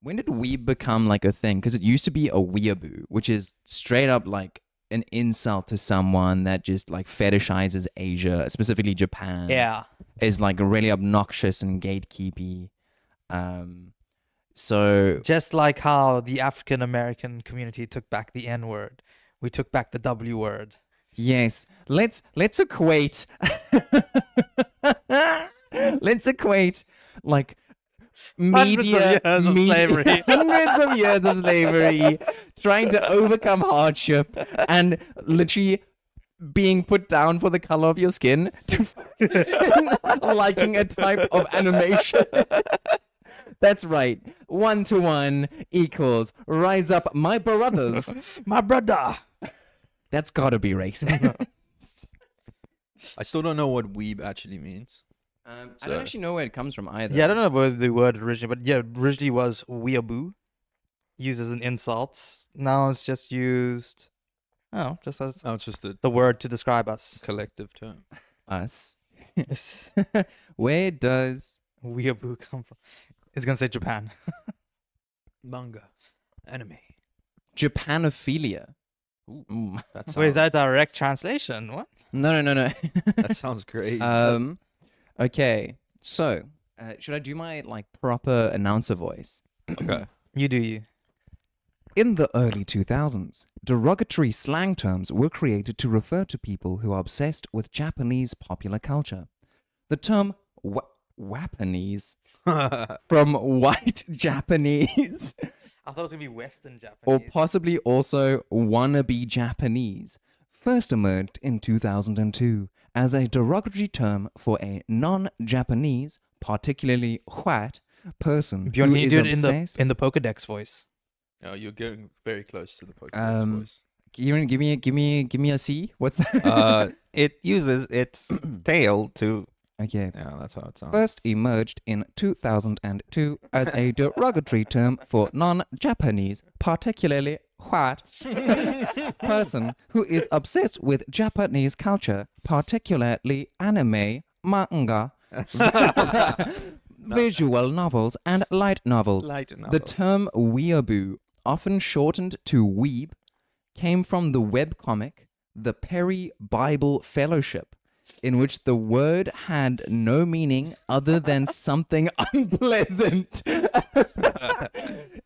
When did weeb become like a thing? Because it used to be a weeaboo, which is straight up like an insult to someone that just like fetishizes Asia, specifically Japan. Yeah. Is like really obnoxious and gatekeepy. Um, so Just like how the African American community took back the N word, we took back the W word. Yes, let's let's equate. let's equate like Hundreds of media, years of slavery. hundreds of years of slavery, trying to overcome hardship, and literally being put down for the color of your skin, to liking a type of animation. That's right. One to one equals rise up, my brothers. My brother. That's gotta be racist. I still don't know what weeb actually means. Um, I don't actually know where it comes from either. Yeah, I don't know where the word originally, but yeah, originally was weeaboo, used as an insult. Now it's just used, oh, just as Oh, it's just a the word to describe us. collective term. Us. It's where does weeaboo come from? It's gonna say Japan. Manga, anime. Japanophilia? Ooh, Mm. that sounds, Wait, is that direct translation? What? No, no, no, no. that sounds great. um, okay. So, uh, should I do my like proper announcer voice? okay. You do you. In the early 2000s, derogatory slang terms were created to refer to people who are obsessed with Japanese popular culture. The term wa- Wapanese from white Japanese I thought it was gonna be Western Japanese. or possibly also wannabe Japanese, first emerged in 2002 as a derogatory term for a non Japanese, particularly white, person Bjorn, who can you is do it in the obsessed. in the Pokedex voice? Oh, you're getting very close to the Pokemon Um, voice. give, me, give me, give me, give me a C. What's that? Uh, it uses its tail to. okay. Yeah, that's how it sounds. First emerged in 2002 as a derogatory term for non-Japanese, particularly white, person who is obsessed with Japanese culture, particularly anime, manga, visual novels, and light novels. Light The term weeaboo, often shortened to weeb, came from the webcomic The Perry Bible Fellowship, in which the word had no meaning other than something unpleasant.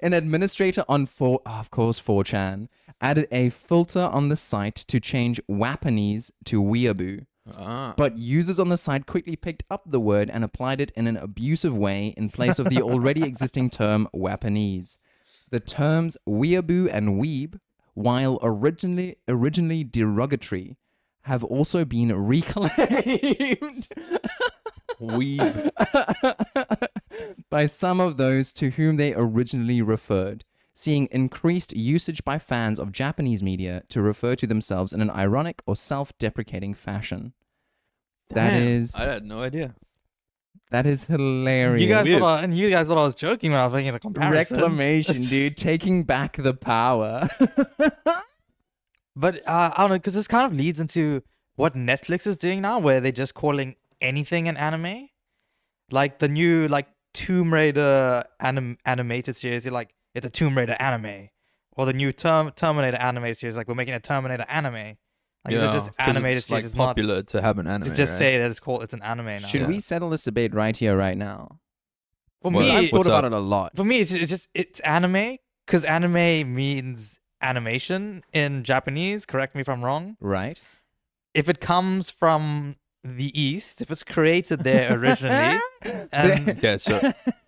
An administrator on, four, of course, 4chan added a filter on the site to change Wapanese to weeaboo. Ah. But users on the site quickly picked up the word and applied it in an abusive way in place of the already existing term Wapanese. The terms weeaboo and weeb, while originally originally derogatory, have also been reclaimed Weeb. by some of those to whom they originally referred, seeing increased usage by fans of Japanese media to refer to themselves in an ironic or self-deprecating fashion. That Damn, is I had no idea. that is hilarious. You guys Weird. thought, I- and you guys thought I was joking when I was making a comparison. reclamation, dude, taking back the power. But uh, I don't know, because this kind of leads into what Netflix is doing now, where they're just calling anything an anime. Like the new like Tomb Raider anim- animated series, you're like it's a Tomb Raider anime, or the new Term- Terminator animated series, like we're making a Terminator anime. Like they're just 'cause animated it's, series. like it's not popular to have an anime. to just right? say that it's called it's an anime now. Should Yeah. we settle this debate right here, right now? For What- me, I've thought about up? it a lot. for me, it's, it's just it's anime because anime means animation in Japanese. Correct me if I'm wrong. Right? if it comes from the east, if it's created there originally, and Yeah, so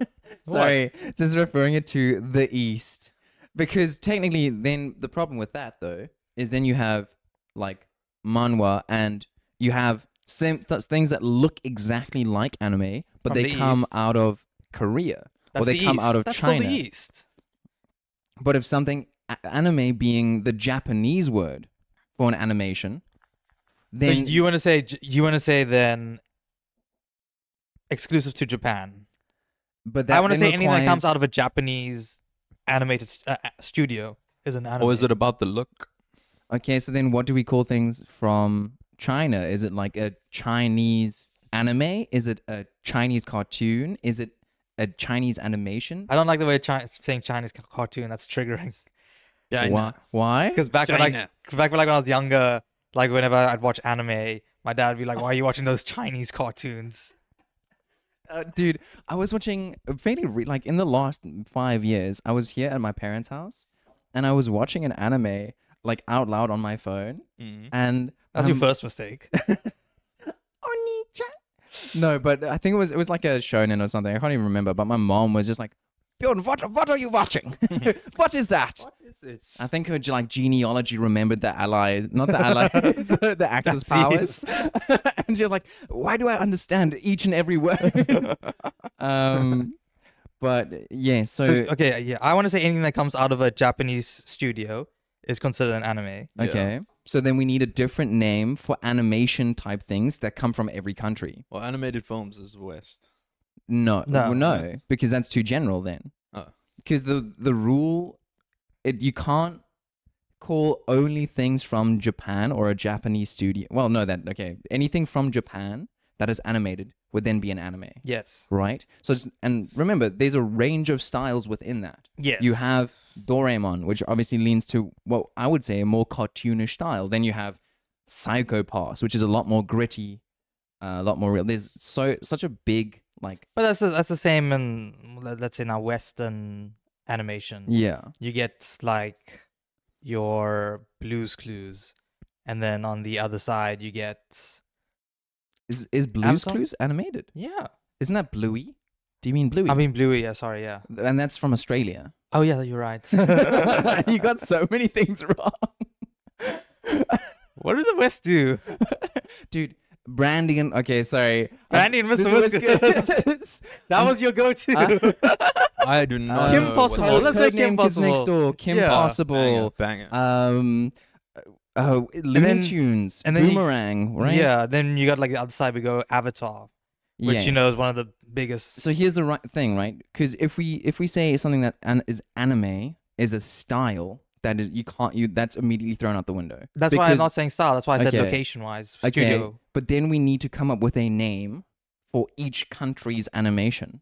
Sorry, just referring it to the East. Because technically, then the problem with that, though, is then you have like manhwa and you have same th- things that look exactly like anime, but From they the come East. out of Korea that's or they the come east. out of that's still China. the east. But if something anime being the Japanese word for an animation, then so you want to say you want to say then exclusive to Japan. but that I want to then say anything that comes out of a Japanese animated st- uh, uh, studio is an anime. or is it about the look? Okay, so then what do we call things from China? Is it like a Chinese anime? Is it a Chinese cartoon? Is it a Chinese animation. I don't like the way Chi- saying Chinese cartoon. That's triggering. Why? Why? Because back when I back when, like, when I was younger, like whenever I'd watch anime, my dad would be like, "Why are you watching those Chinese cartoons?" Uh, dude, I was watching fairly re- like in the last five years. I was here at my parents' house, and I was watching an anime like out loud on my phone, Mm. and That's your um, first mistake. Oni-chan. No, but I think it was it was like a shonen or something. I can't even remember. But my mom was just like, "Bjorn, what what are you watching? what is that?" What is this? I think her like genealogy remembered the ally, not the ally, the, the Axis powers, and she was like, "Why do I understand each and every word?" um, but yeah, so, So, okay, yeah, I want to say anything that comes out of a Japanese studio is considered an anime. Yeah. okay, so then we need a different name for animation type things that come from every country. Well, animated films is the West. No, No. no, no, because that's too general then. Oh. Because the the rule, it you can't call only things from Japan or a Japanese studio. Well, no, that okay. Anything from Japan that is animated would then be an anime, Yes. right? So it's, and remember, there's a range of styles within that. Yes. You have Doraemon, which obviously leans to what I would say a more cartoonish style. Then you have Psycho Pass, which is a lot more gritty, uh, a lot more real. There's so such a big like But that's the, that's the same in let- let's say now Western animation. yeah. You get like your Blues Clues, and then on the other side you get Is is Blue's Amazon? Clues animated? yeah. Isn't that Bluey? Do you mean Bluey? I mean Bluey. Yeah, sorry. Yeah. and that's from Australia. Oh yeah, you're right. you got so many things wrong. what did the West do? Dude, Brandy and okay, sorry. Brandy and Mr. Whiskers. That was your go-to. Uh, I do not. Kim know Possible, let's say Kim Kids Next Door, Kim Yeah. Possible, Bang it. um, uh, Looney then- Tunes, and then you- right? Yeah. Then you got like the other side. We go Avatar, which you know is one of the biggest. So here's the right thing, right? Because if we if we say something that an, is anime is a style that is you can't you that's immediately thrown out the window. That's why I'm not saying style. That's why I said Okay. location-wise, Okay, studio. but then we need to come up with a name for each country's animation.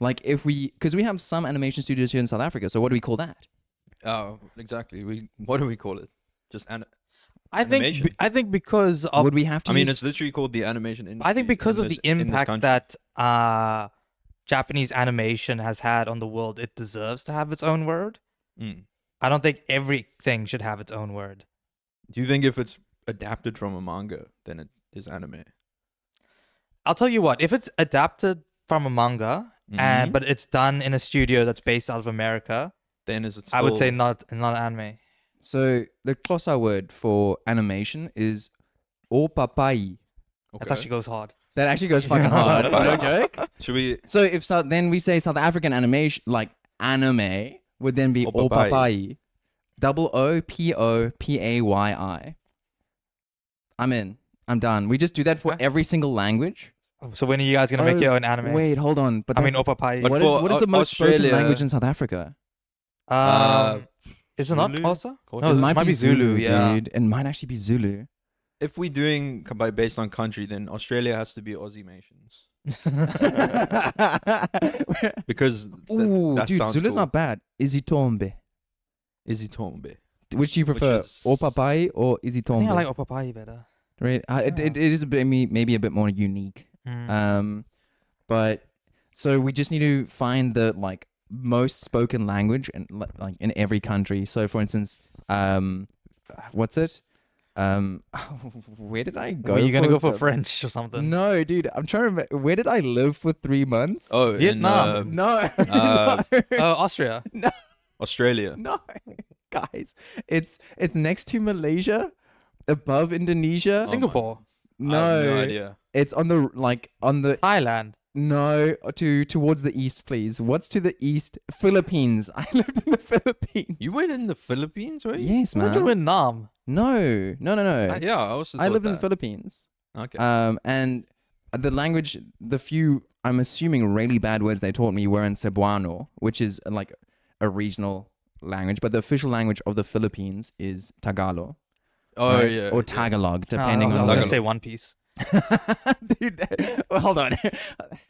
Like if we, because we have some animation studios here in South Africa, so what do we call that? oh, exactly. We what do we call it? Just an. I think. Animation. be- I think because of. would we have to? I mean, it's literally called the animation industry. I think because in of the this- in this impact that uh, Japanese animation has had on the world, it deserves to have its own word. Mm. I don't think everything should have its own word. Do you think if it's adapted from a manga, then it is anime? I'll tell you what, if it's adapted from a manga and Mhm. but it's done in a studio that's based out of America, Then is it? I would say not not anime. so the Xhosa word for animation is opapai. That Okay. actually goes hard. That actually goes fucking hard. no joke. Should we? So if so, then we say South African animation, like anime, would then be Opapai. opapai. Double O P O P A Y I. I'm in. I'm done. We just do that for Okay. every single language. So when are you guys gonna make Oh, your own anime? Wait, hold on. But I mean, that's- Opapai. But what is for what is the Au- most spoken language in South Africa? Um, Uh, is it not Zulu? Xhosa? Xhosa? No, it this might, be Zulu, yeah. dude. It might actually be Zulu. if we're doing by based on country, then Australia has to be Aussie nations because th- Ooh, that dude, sounds Zulu's cool. not bad. Izitombe. Isitombe. Which do you prefer, is- Opapai or I Izitombe? think I like Opapai better. right? Uh, it, it, it is a bit me- maybe a bit more unique. Mm. Um, but so we just need to find the like most spoken language in li- like in every country. So for instance, um, what's it? Um, where did I go? Were you gonna go for the- French or something? No, dude. I'm trying to remember. Where did I live for three months? Oh, Vietnam. In, no, uh, no, Oh, Austria. No. Australia. no, guys. It's it's next to Malaysia, above Indonesia. Oh Singapore. no, I have no idea. it's on the like on the Thailand. No, to towards the east, please. What's to the east? Philippines. I lived in the Philippines. You went in the Philippines, right? Yes, What man. you in Nam? No, no, no, no. Uh, yeah, I also. I thought lived in the that. Philippines. Okay. Um, and the language, the few, I'm assuming, really bad words they taught me were in Cebuano, which is uh, like a regional language, but the official language of the Philippines is Tagalog. oh right? yeah. Or yeah. Tagalog, Ah, depending I was gonna say One Piece. Dude, well, hold on.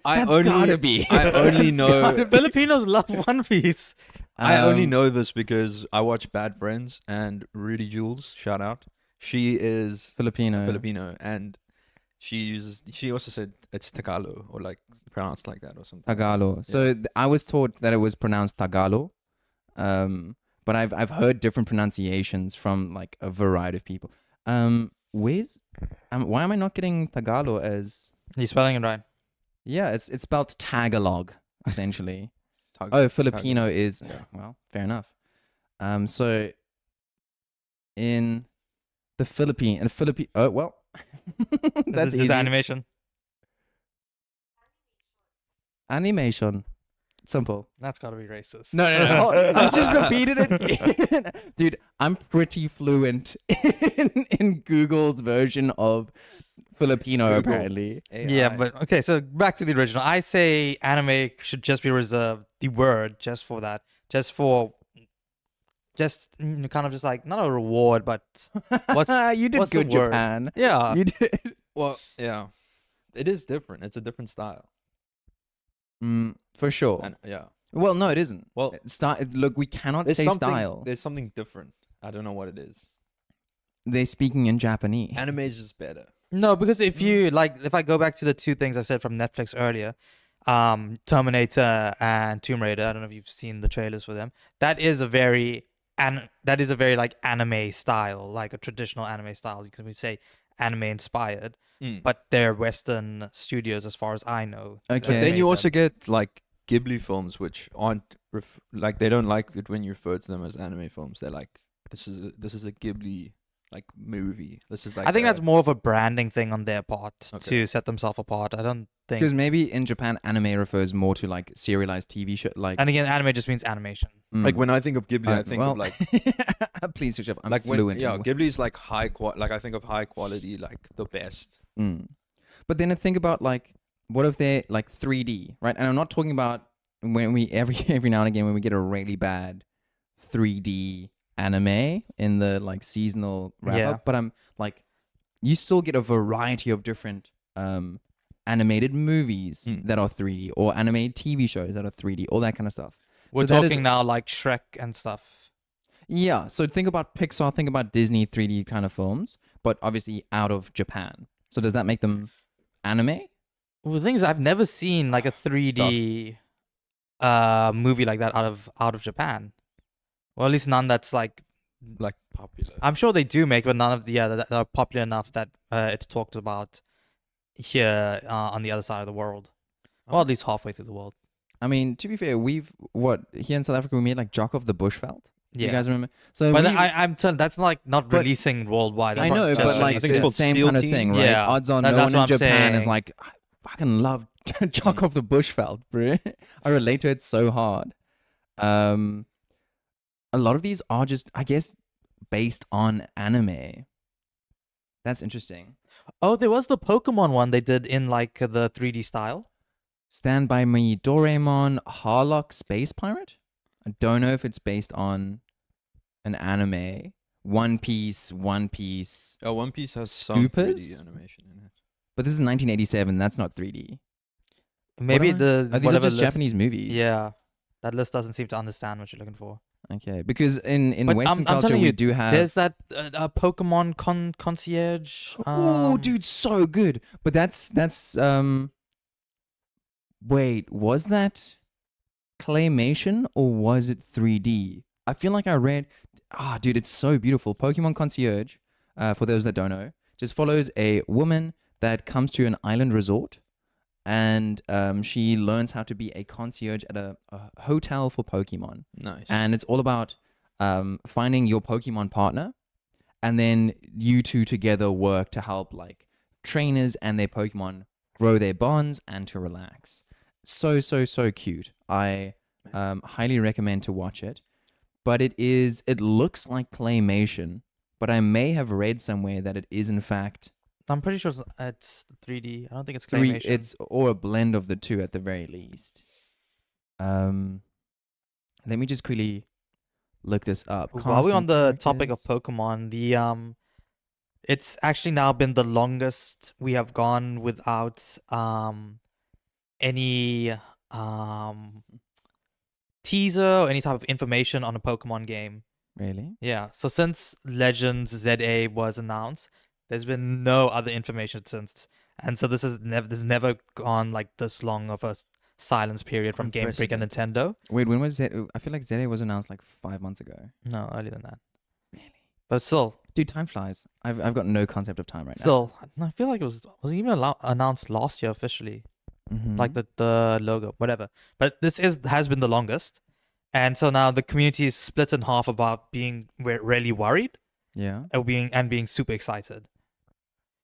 I That's only- gotta be. I only know- Filipinos love One Piece. I only Um, know this because I watch Bad Friends and Rudy Jules, shout out. She is Filipino. Filipino and she uses she also said it's Tagalog or like pronounced like that or something. Tagalog. So th- I was taught that it was pronounced Tagalog, um, but I've I've heard different pronunciations from like a variety of people. Um, where's um, why am I not getting Tagalog as? You're spelling it right. Yeah, it's it's spelled Tagalog essentially. Tag- oh, Filipino is well, fair enough. Um, so in the Philippine and Philippine. Oh well, that's Is- is easy. animation. Animation, simple. That's gotta be racist. No, no, no. hold- I just repeated it. Dude, I'm pretty fluent in, in Google's version of Filipino, Google. apparently. Yeah, but okay. So back to the original. I say anime should just be reserved. The word just for that, just for, just you know, kind of just like not a reward, but What's- you did what's the good, word? Japan. yeah. You did. well, yeah. It is different. It's a different style. Mm, for sure. And yeah. well, no, it isn't. Well, Style. Look, we cannot say style. there's something different. I don't know what it is. They're speaking in Japanese. Anime is just better. No, because if you like, if I go back to the two things I said from Netflix earlier, um, Terminator and Tomb Raider. I don't know if you've seen the trailers for them. That is a very an that is a very like anime style, like a traditional anime style. You can we say anime inspired, Mm. but they're Western studios, as far as I know. that Okay. But then you also get like Ghibli films, which aren't ref- like they don't like it when you refer to them as anime films. They're like, this is a, this is a Ghibli like movie. This is like I think a- that's more of a branding thing on their part Okay. to set themselves apart. I don't think. Because maybe in Japan, anime refers more to like serialized TV show, like. And again, anime just means animation. mm. like when I think of Ghibli, I think well, of like please, Shaf, I'm like when fluent. yeah, in- Ghibli's like high qual like I think of high quality like the best. Mm. But then I think about like, what if they're like 3D, right? And I'm not talking about when we every every now and again when we get a really bad 3D anime in the like seasonal wrap Yeah. up. But I'm like, you still get a variety of different um animated movies Mm. that are 3D or animated TV shows that are 3D, all that kind of stuff. We're is- talking now like Shrek and stuff. Yeah, so think about Pixar, think about Disney 3D kind of films, but obviously out of Japan. So does that make them anime? Well, the thing is, I've never seen like a 3D uh movie like that out of out of Japan. Well, at least none that's like Like popular. I'm sure they do make, but none of the yeah that are popular enough that uh, it's talked about here uh, on the other side of the world. Well, at least halfway through the world. I mean, to be fair, we've what here in South Africa we made like Jock of the Bushveld. Yeah, You guys remember? So but we, I, I'm telling that's like not But- releasing worldwide. I know, but like I it's think it's the same SEAL kind of thing, right? Yeah, Odds on that- no one in Japan is like fucking love Jock of the Bushveld, bro. I relate to it so hard. Um, a lot of these are just, I guess, based on anime. That's interesting. oh, there was the Pokemon one they did in like the 3D style. Stand by Me, Doraemon, Harlock, Space Pirate. I don't know if it's based on an anime. One Piece, One Piece. Oh, One Piece has some 3D animation in it. But this is 1987. That's not 3D. Maybe am I- the Oh, these are whatever just list- Japanese movies. Yeah, that list doesn't seem to understand what you're looking for. Okay. Because in, in But I'm- Western I'm culture, telling we you, do have. There's that uh, uh, Pokemon con- concierge. oh, um, dude, so good. But that's that's um. Wait, was that claymation or was it 3D? I feel like I read. Ah, dude, it's so beautiful. Pokemon Concierge, uh, for those that don't know, just follows a woman that comes to an island resort, and um, she learns how to be a concierge at a, a hotel for Pokemon Nice. and it's all about um, finding your Pokemon partner, and then you two together work to help like trainers and their Pokemon grow their bonds and to relax. So so so cute. I um, highly recommend to watch it, but it is it looks like claymation, but I may have read somewhere that it is in fact I'm pretty sure it's, it's 3D. I don't think it's three. claymation. It's or a blend of the two at the very least. Um, let me just quickly look this up. While we're on the topic of. Pokemon, the um, It's actually now been the longest we have gone without um any um teaser or any type of information on a Pokemon game. Really? Yeah. So since Legends ZA was announced, there's been no other information since. And so this is never this has never gone like this long of a silence period from Game Freak and Nintendo. Wait, when was it? I feel like ZA was announced like five months ago. No, earlier than that. Really? But still, Dude, time flies. I've I've got no concept of time right now. still, I feel like it was was it even allo- announced last year officially. Mhm. like the the logo, whatever. But this is has been the longest, and so now the community is split in half about being re- really worried yeah. and being and being super excited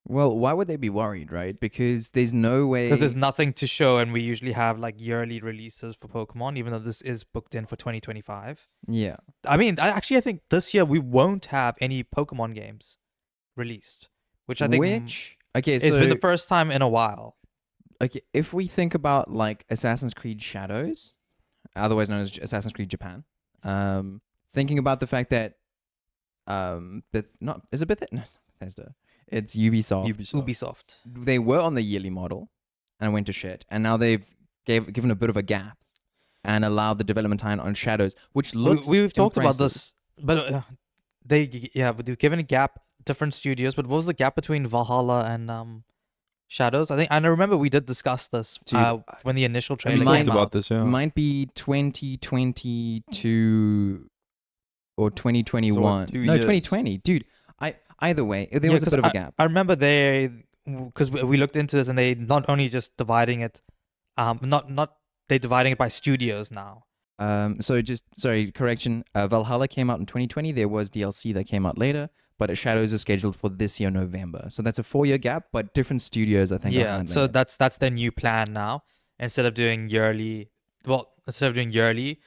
Well, why would they be worried, right? Because there's no way. because there's nothing to show, and we usually have like yearly releases for Pokemon, even though this is booked in for 2025. Yeah. I mean, I actually I think this year we won't have any Pokemon games released, which I think Which okay, it's so been the first time in a while. okay, if we think about like Assassin's Creed Shadows, otherwise known as Assassin's Creed Japan, um, thinking about the fact that um, Beth- not is it Bethesda? No, it's not Bethesda. It's Ubisoft. Ubisoft. Ubisoft. they were on the yearly model and went to shit, and now they've gave given a bit of a gap and allowed the development time on Shadows, which We- looks we've talked about this, but uh, they yeah, but they've given a gap different studios. But what was the gap between Valhalla and um Shadows? I think and I remember we did discuss this Dude, uh, when the initial We trailer Mine- talked came about this, yeah. might be 2022 or 2021. two no, years. 2020. Dude, I either way, there Yeah, was a bit of a gap. I remember they because we, we looked into this and they not only just dividing it, um, not not they dividing it by studios now. Um, so just sorry, correction. Uh, Valhalla came out in 2020. There was DLC that came out later, but Shadows is scheduled for this year November. So that's a four-year gap, but different studios, I think. yeah, so that's that's their new plan now. Instead of doing yearly, well, instead of doing yearly,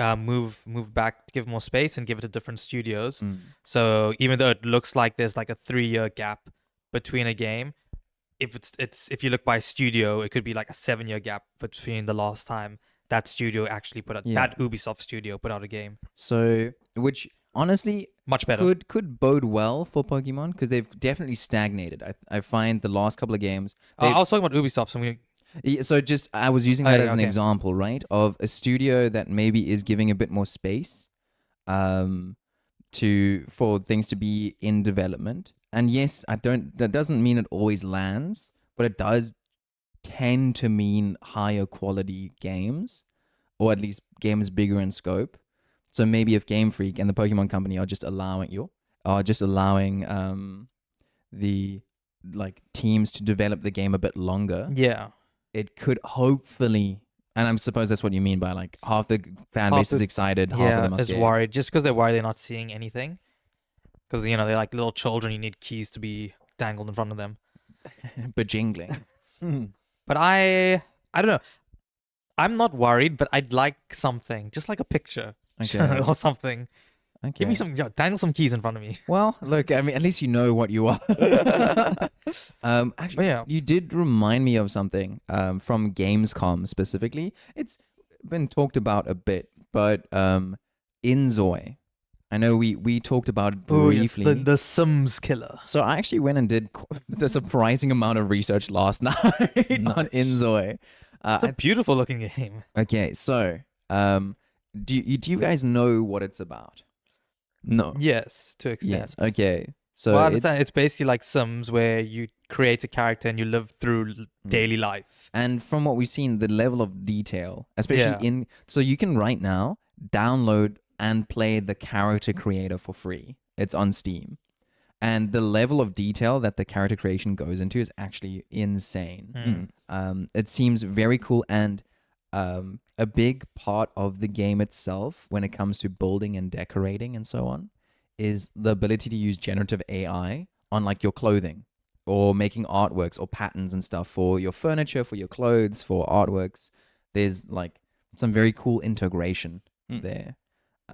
uh, move move back, to give more space, and give it to different studios. Mm. So even though it looks like there's like a three year gap between a game, if it's it's if you look by studio, it could be like a seven year gap between the last time that studio actually put out Yeah. that Ubisoft studio put out a game. So, which honestly Much better. could could bode well for Pokemon because they've definitely stagnated. I I find the last couple of games. Uh, I was talking about Ubisoft, so Yeah, so just I was using Oh, that yeah, as an okay. example, right, of a studio that maybe is giving a bit more space, um, to for things to be in development. And yes, I don't. That doesn't mean it always lands, but it does tend to mean higher quality games, or at least games bigger in scope. So maybe if Game Freak and the Pokemon Company are just allowing you, are just allowing um, the like teams to develop the game a bit longer yeah. It could hopefully and I suppose that's what you mean by like half the fan Half base is the- excited, half of yeah, them are is scared. worried just because they're worried they're not seeing anything. Because you know they're like little children, you need keys to be dangled in front of them. but Bejingling. Hmm. But I, I don't know. I'm not worried, but I'd like something, just like a picture Okay. or something. Okay. Give me some, dangle some keys in front of me. Well, look, I mean, at least you know what you are. um, actually, But yeah, you did remind me of something um, from Gamescom specifically. It's been talked about a bit, but um, Inzoi. I know we we talked about it oh yes, briefly. the the Sims killer. So I actually went and did a surprising amount of research last night on Nice. Inzoi. Uh, It's a beautiful looking game. Okay, so um, do you, do you guys know what it's about? No. Yes, to extent. Yes. Okay. So well, I understand. it's, It's basically like Sims, where you create a character and you live through Mm. daily life. and from what we've seen, the level of detail, especially Yeah. in, so you can right now download and play the character creator for free. It's on Steam, and the level of detail that the character creation goes into is actually insane. Mm. Um, it seems very cool and um, a big part of the game itself when it comes to building and decorating and so on is the ability to use generative AI on like your clothing or making artworks or patterns and stuff for your furniture, for your clothes, for artworks. There's like some very cool integration Mm. there.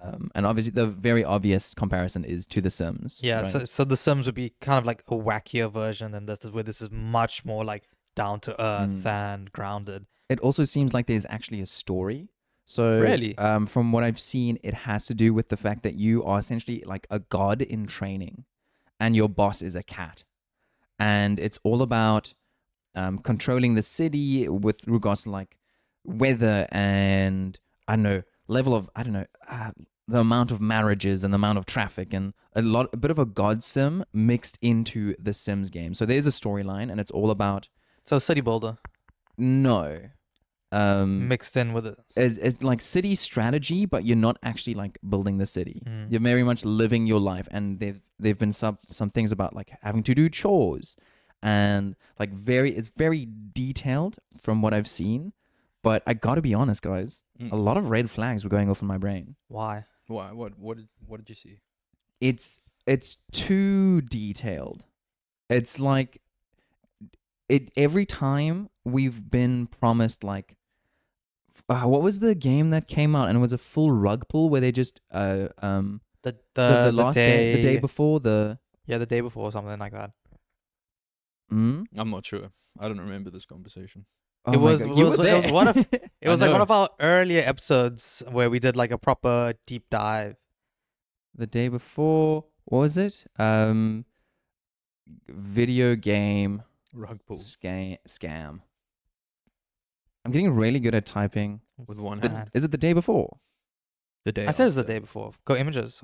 Um, and obviously, the very obvious comparison is to The Sims. Yeah, right? so so the Sims would be kind of like a wackier version than this is where this is much more like down to earth Mm. and grounded. it also seems like there's actually a story. So Really? um, from what I've seen, it has to do with the fact that you are essentially like a god in training, and your boss is a cat, and it's all about um, controlling the city with regards to like weather and I don't know level of I don't know uh, the amount of marriages and the amount of traffic and a lot a bit of a god sim mixed into the Sims game. So there's a storyline and it's all about So city builder no. Um, mixed in with it. it's, it's like city strategy, but you're not actually like building the city. Mm. You're very much living your life, and they've they've been some some things about like having to do chores, and like very it's very detailed from what I've seen. But I got to be honest, guys, Mm. a lot of red flags were going off in my brain. Why? Why? What? What did? What did you see? It's it's too detailed. It's like it every time we've been promised like uh, what was the game that came out and it was a full rug pull where they just uh um The the, the, the last day the day before the Yeah, the day before or something like that. mm? I'm not sure. I don't remember this conversation. Oh It was- it was- were it was one of- It was like one of our earlier episodes where we did like a proper deep dive. the day before what was it um video game Rug pull scam scam i'm getting really good at typing with one The- hand. is it the day before The day. I said it's the day before. Go images.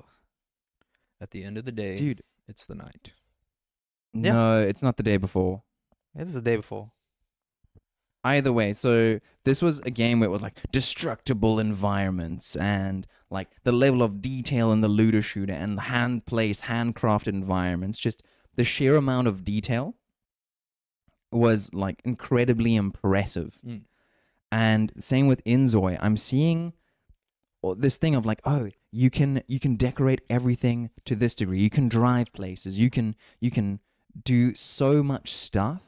At the end of the day, dude it's the night. Yeah. no it's not the day before It is the day before. either way so this was a game where it was like destructible environments and like the level of detail in the looter shooter and the hand placed handcrafted environments just the sheer amount of detail was like incredibly impressive. Mm. and same with Inzoi I'm seeing this thing of like oh you can you can decorate everything to this degree. You can drive places. You can you can do so much stuff.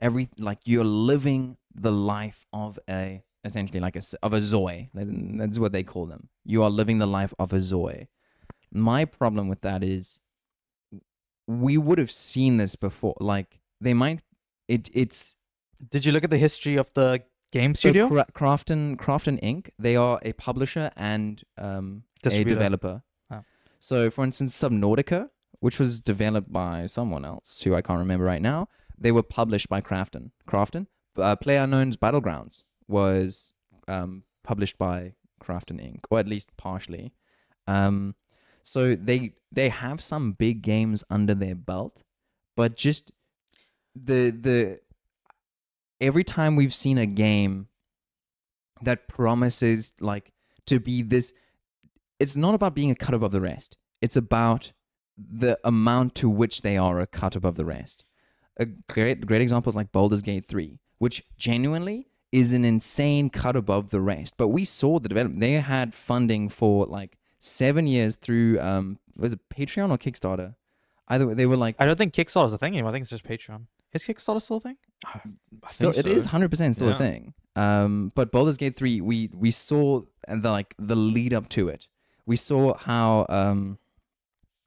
Every like you're living the life of a essentially like a of a Zoi. That- that's what they call them. You are living the life of a Zoi. My problem with that is we would have seen this before. Like they might it it's Did you look at the history of the game so studio? Cra- Krafton Krafton Inc. They are a publisher and um, a Distributor. developer. Oh. So, for instance, Subnautica, which was developed by someone else who I can't remember right now, they were published by Krafton. Krafton, uh, PlayerUnknown's Battlegrounds was um, published by Krafton Inc. or at least partially. Um, so they they have some big games under their belt, but just the the every time we've seen a game that promises like to be this it's not about being a cut above the rest. It's about the amount to which they are a cut above the rest. A great great example is like Baldur's Gate 3 which genuinely is an insane cut above the rest. But we saw the development. They had funding for like 7 years through um was it Patreon or Kickstarter? Either way they were like I don't think Kickstarter's a thing anymore. I think it's just Patreon. Is Kickstarter still a thing? I still think it is so. 100% still Yeah. a thing um but Baldur's Gate 3 we we saw the like the lead up to it we saw how um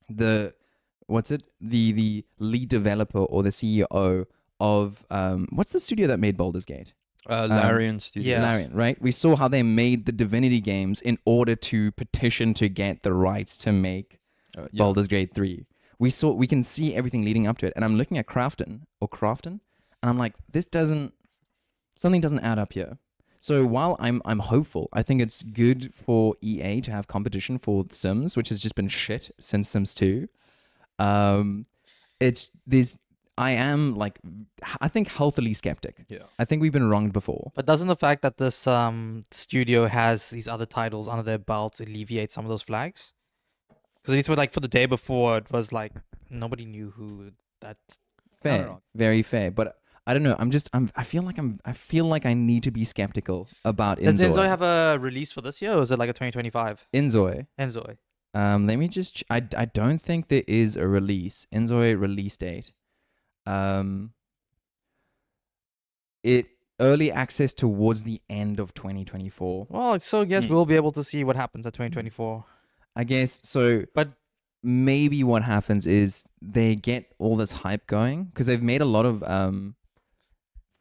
the what's it the the lead developer or the CEO of um what's the studio that made Baldur's Gate Uh, Larian Studios. yeah. Larian right we saw how they made the Divinity games in order to petition to get the rights to make Uh, yeah. Baldur's Gate 3. We saw we can see everything leading up to it. And I'm looking at Krafton or Krafton and I'm like, this doesn't something doesn't add up here. So while I'm I'm hopeful, I think it's good for EA to have competition for Sims, which has just been shit since Sims 2. Um it's there's I am like I think healthily skeptic. Yeah. I think we've been wronged before. But doesn't the fact that this um studio has these other titles under their belt alleviate some of those flags? Because at least for like for the day before, it was like nobody knew who that. Fair. Very fair. But I don't know. I'm just I'm I feel like I'm I feel like I need to be skeptical about Does Inzoi. Have a release for this year, or is it like a 2025 Inzoi. Enzoi? Um, let me just. Ch- I I don't think there is a release Inzoi release date. Um, it early access towards the end of 2024. Well, so yes, Hmm. we'll be able to see what happens at 2024. I guess so. But maybe what happens is they get all this hype going because they've made a lot of um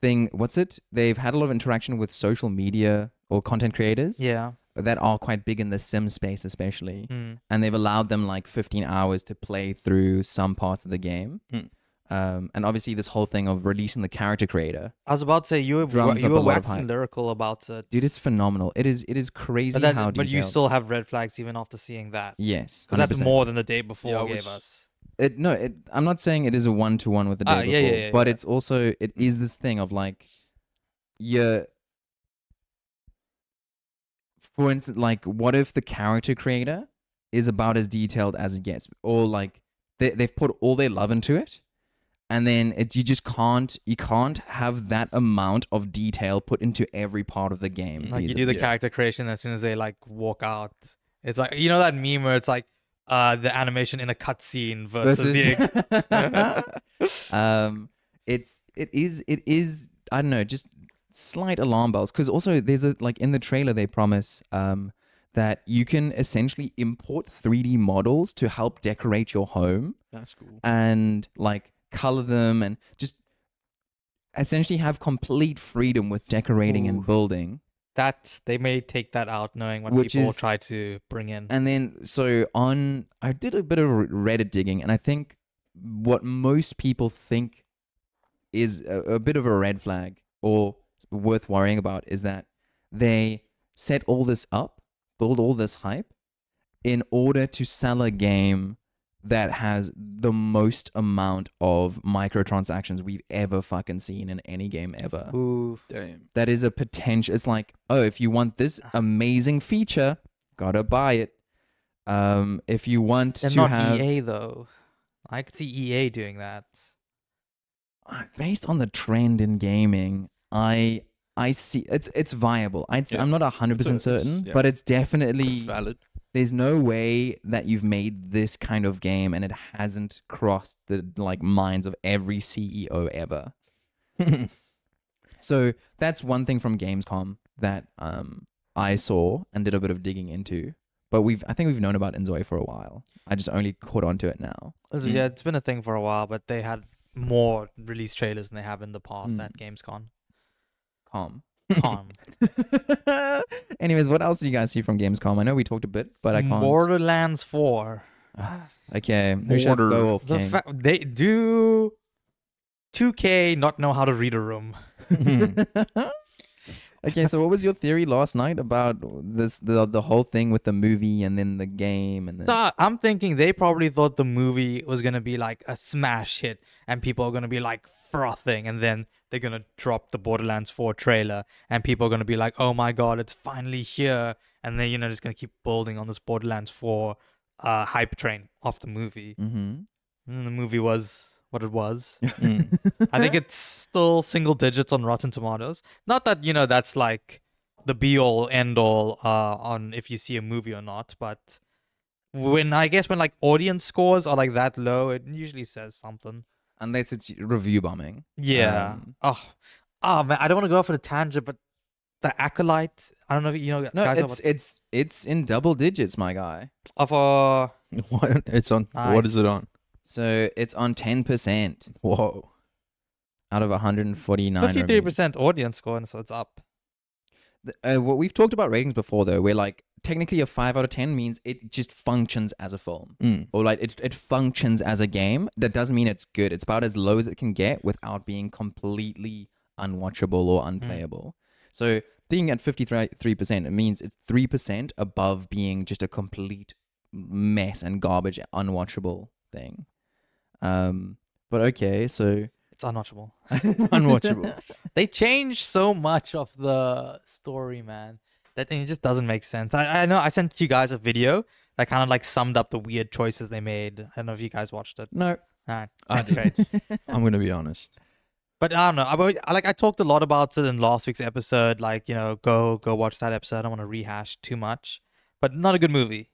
thing. What's it? They've had a lot of interaction with social media or content creators. yeah, that are quite big in the sim space, especially, Mm. and they've allowed them like 15 hours to play through some parts of the game. Mm. Um, and obviously, this whole thing of releasing the character creator, I was about to say you were, you were a lot of waxing lyrical about it, dude, it's phenomenal. It is it is crazy but, that, how but you still have red flags even after seeing that. yes, because that's more than the day before I gave was- us. it no it, i'm not saying it is a one-to-one with the day Ah, before yeah, yeah, yeah, but yeah. it's also it is this thing of like you for instance like what if the character creator is about as detailed as it gets or like they, they've put all their love into it and then it, you just can't you can't have that amount of detail put into every part of the game Like you do the yeah. character creation as soon as they like walk out. It's like you know that meme where it's like uh the animation in a cutscene versus, the versus um it's it is it is i don't know just slight alarm bells because also there's a like in the trailer they promise um that you can essentially import 3d models to help decorate your home That's cool. and like color them and just essentially have complete freedom with decorating Ooh. and building that they may take that out knowing what Which people is- try to bring in. And then, so on, I did a bit of Reddit digging, and I think what most people think is a, a bit of a red flag or worth worrying about is that they set all this up, build all this hype in order to sell a game that has the most amount of microtransactions we've ever fucking seen in any game ever Ooh, Damn. that is a potential. It's like, oh, if you want this amazing feature, gotta buy it. Um, if you want they're to not have, EA though. I could see EA doing that. Uh, based on the trend in gaming, I I see it's it's viable. I'd say, Yeah. I'm not hundred percent So it's- certain, yeah. but it's definitely It's valid. There's no way that you've made this kind of game and it hasn't crossed the like minds of every CEO ever. So that's one thing from Gamescom that um I saw and did a bit of digging into. But we've I think we've known about inZOI for a while. I just only caught onto it now. Uh, Mm. Yeah, it's been a thing for a while, but they had more release trailers than they have in the past Mm. at Gamescom. Calm. Anyways, what else do you guys see from Gamescom? I know we talked a bit, but I can't. Borderlands 4. okay, who should Border- go off The King? fa- they do 2K not know how to read a room. okay, so what was your theory last night about this the the whole thing with the movie and then the game and then So I'm thinking they probably thought the movie was gonna be like a smash hit, and people are gonna be like frothing, and then they're gonna drop the Borderlands 4 trailer, and people are gonna be like, "Oh my god, it's finally here!" And then you know just gonna keep building on this Borderlands 4 uh, hype train of the movie. mm-hmm. And the movie was what it was. Mm. I think it's still single digits on Rotten Tomatoes. Not that you know that's like the be all end all uh, on if you see a movie or not, but when I guess when like audience scores are like that low, it usually says something. Unless it's review bombing. Yeah. Um, oh, oh man, I don't want to go off on a tangent, but the acolyte. I don't know if you know No, guys it's it's it's in double digits, my guy. about, of uh what? It's on. What is it on? So it's on ten percent Whoa. out of 149. fifty three reviews. percent audience score, and so it's up. Th- Uh, what we've talked about ratings before, though, where like technically a five out of ten means it just functions as a film, Mm. or like it it functions as a game. That doesn't mean it's good. It's about as low as it can get without being completely unwatchable or unplayable. So being at 53%, it means it's 3% above being just a complete mess and garbage, unwatchable thing. Um, but okay, so It's unwatchable. Unwatchable. they changed so much of the story, man. That thing just doesn't make sense. I, I know I sent you guys a video that kind of like summed up the weird choices they made. I don't know if you guys watched it. no. Alright, I that's great. I'm gonna be honest. But I don't know. I, I like I talked a lot about it in last week's episode. Like you know, go go watch that episode. I don't want to rehash too much, but not a good movie.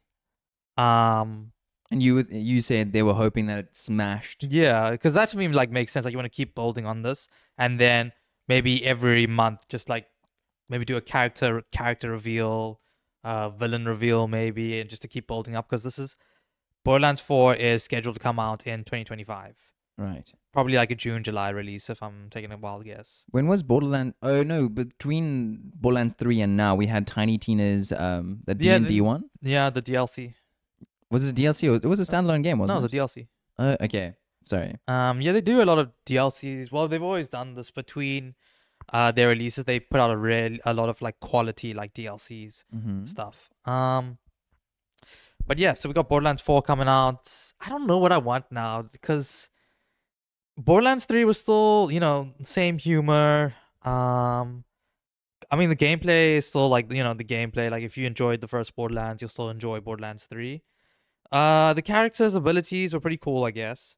Um, And you you said they were hoping that it smashed. yeah, because that to me like makes sense. Like you want to keep building on this, and then maybe every month, just like maybe do a character character reveal, uh, villain reveal, maybe, and just to keep building up. Because this is Borderlands Four is scheduled to come out in 2025. Right. Probably like a June, July release if I'm taking a wild guess. When was Borderlands? Oh no, between Borderlands three and now, we had Tiny Tina's um the D and D one. Yeah, the DLC. Was it a DLC or it was a standalone game? no, Wasn't it was a DLC. it? Oh, okay. Sorry. Um, yeah, they do a lot of DLCs. Well, they've always done this between uh their releases. They put out a real a lot of like quality like DLCs Mm-hmm. stuff. Um, but yeah, so we got Borderlands Four coming out. I don't know what I want now because Borderlands Three was still you know same humor. Um, I mean the gameplay is still like you know the gameplay. Like if you enjoyed the first Borderlands, you'll still enjoy Borderlands Three. Uh, the characters' abilities were pretty cool, I guess.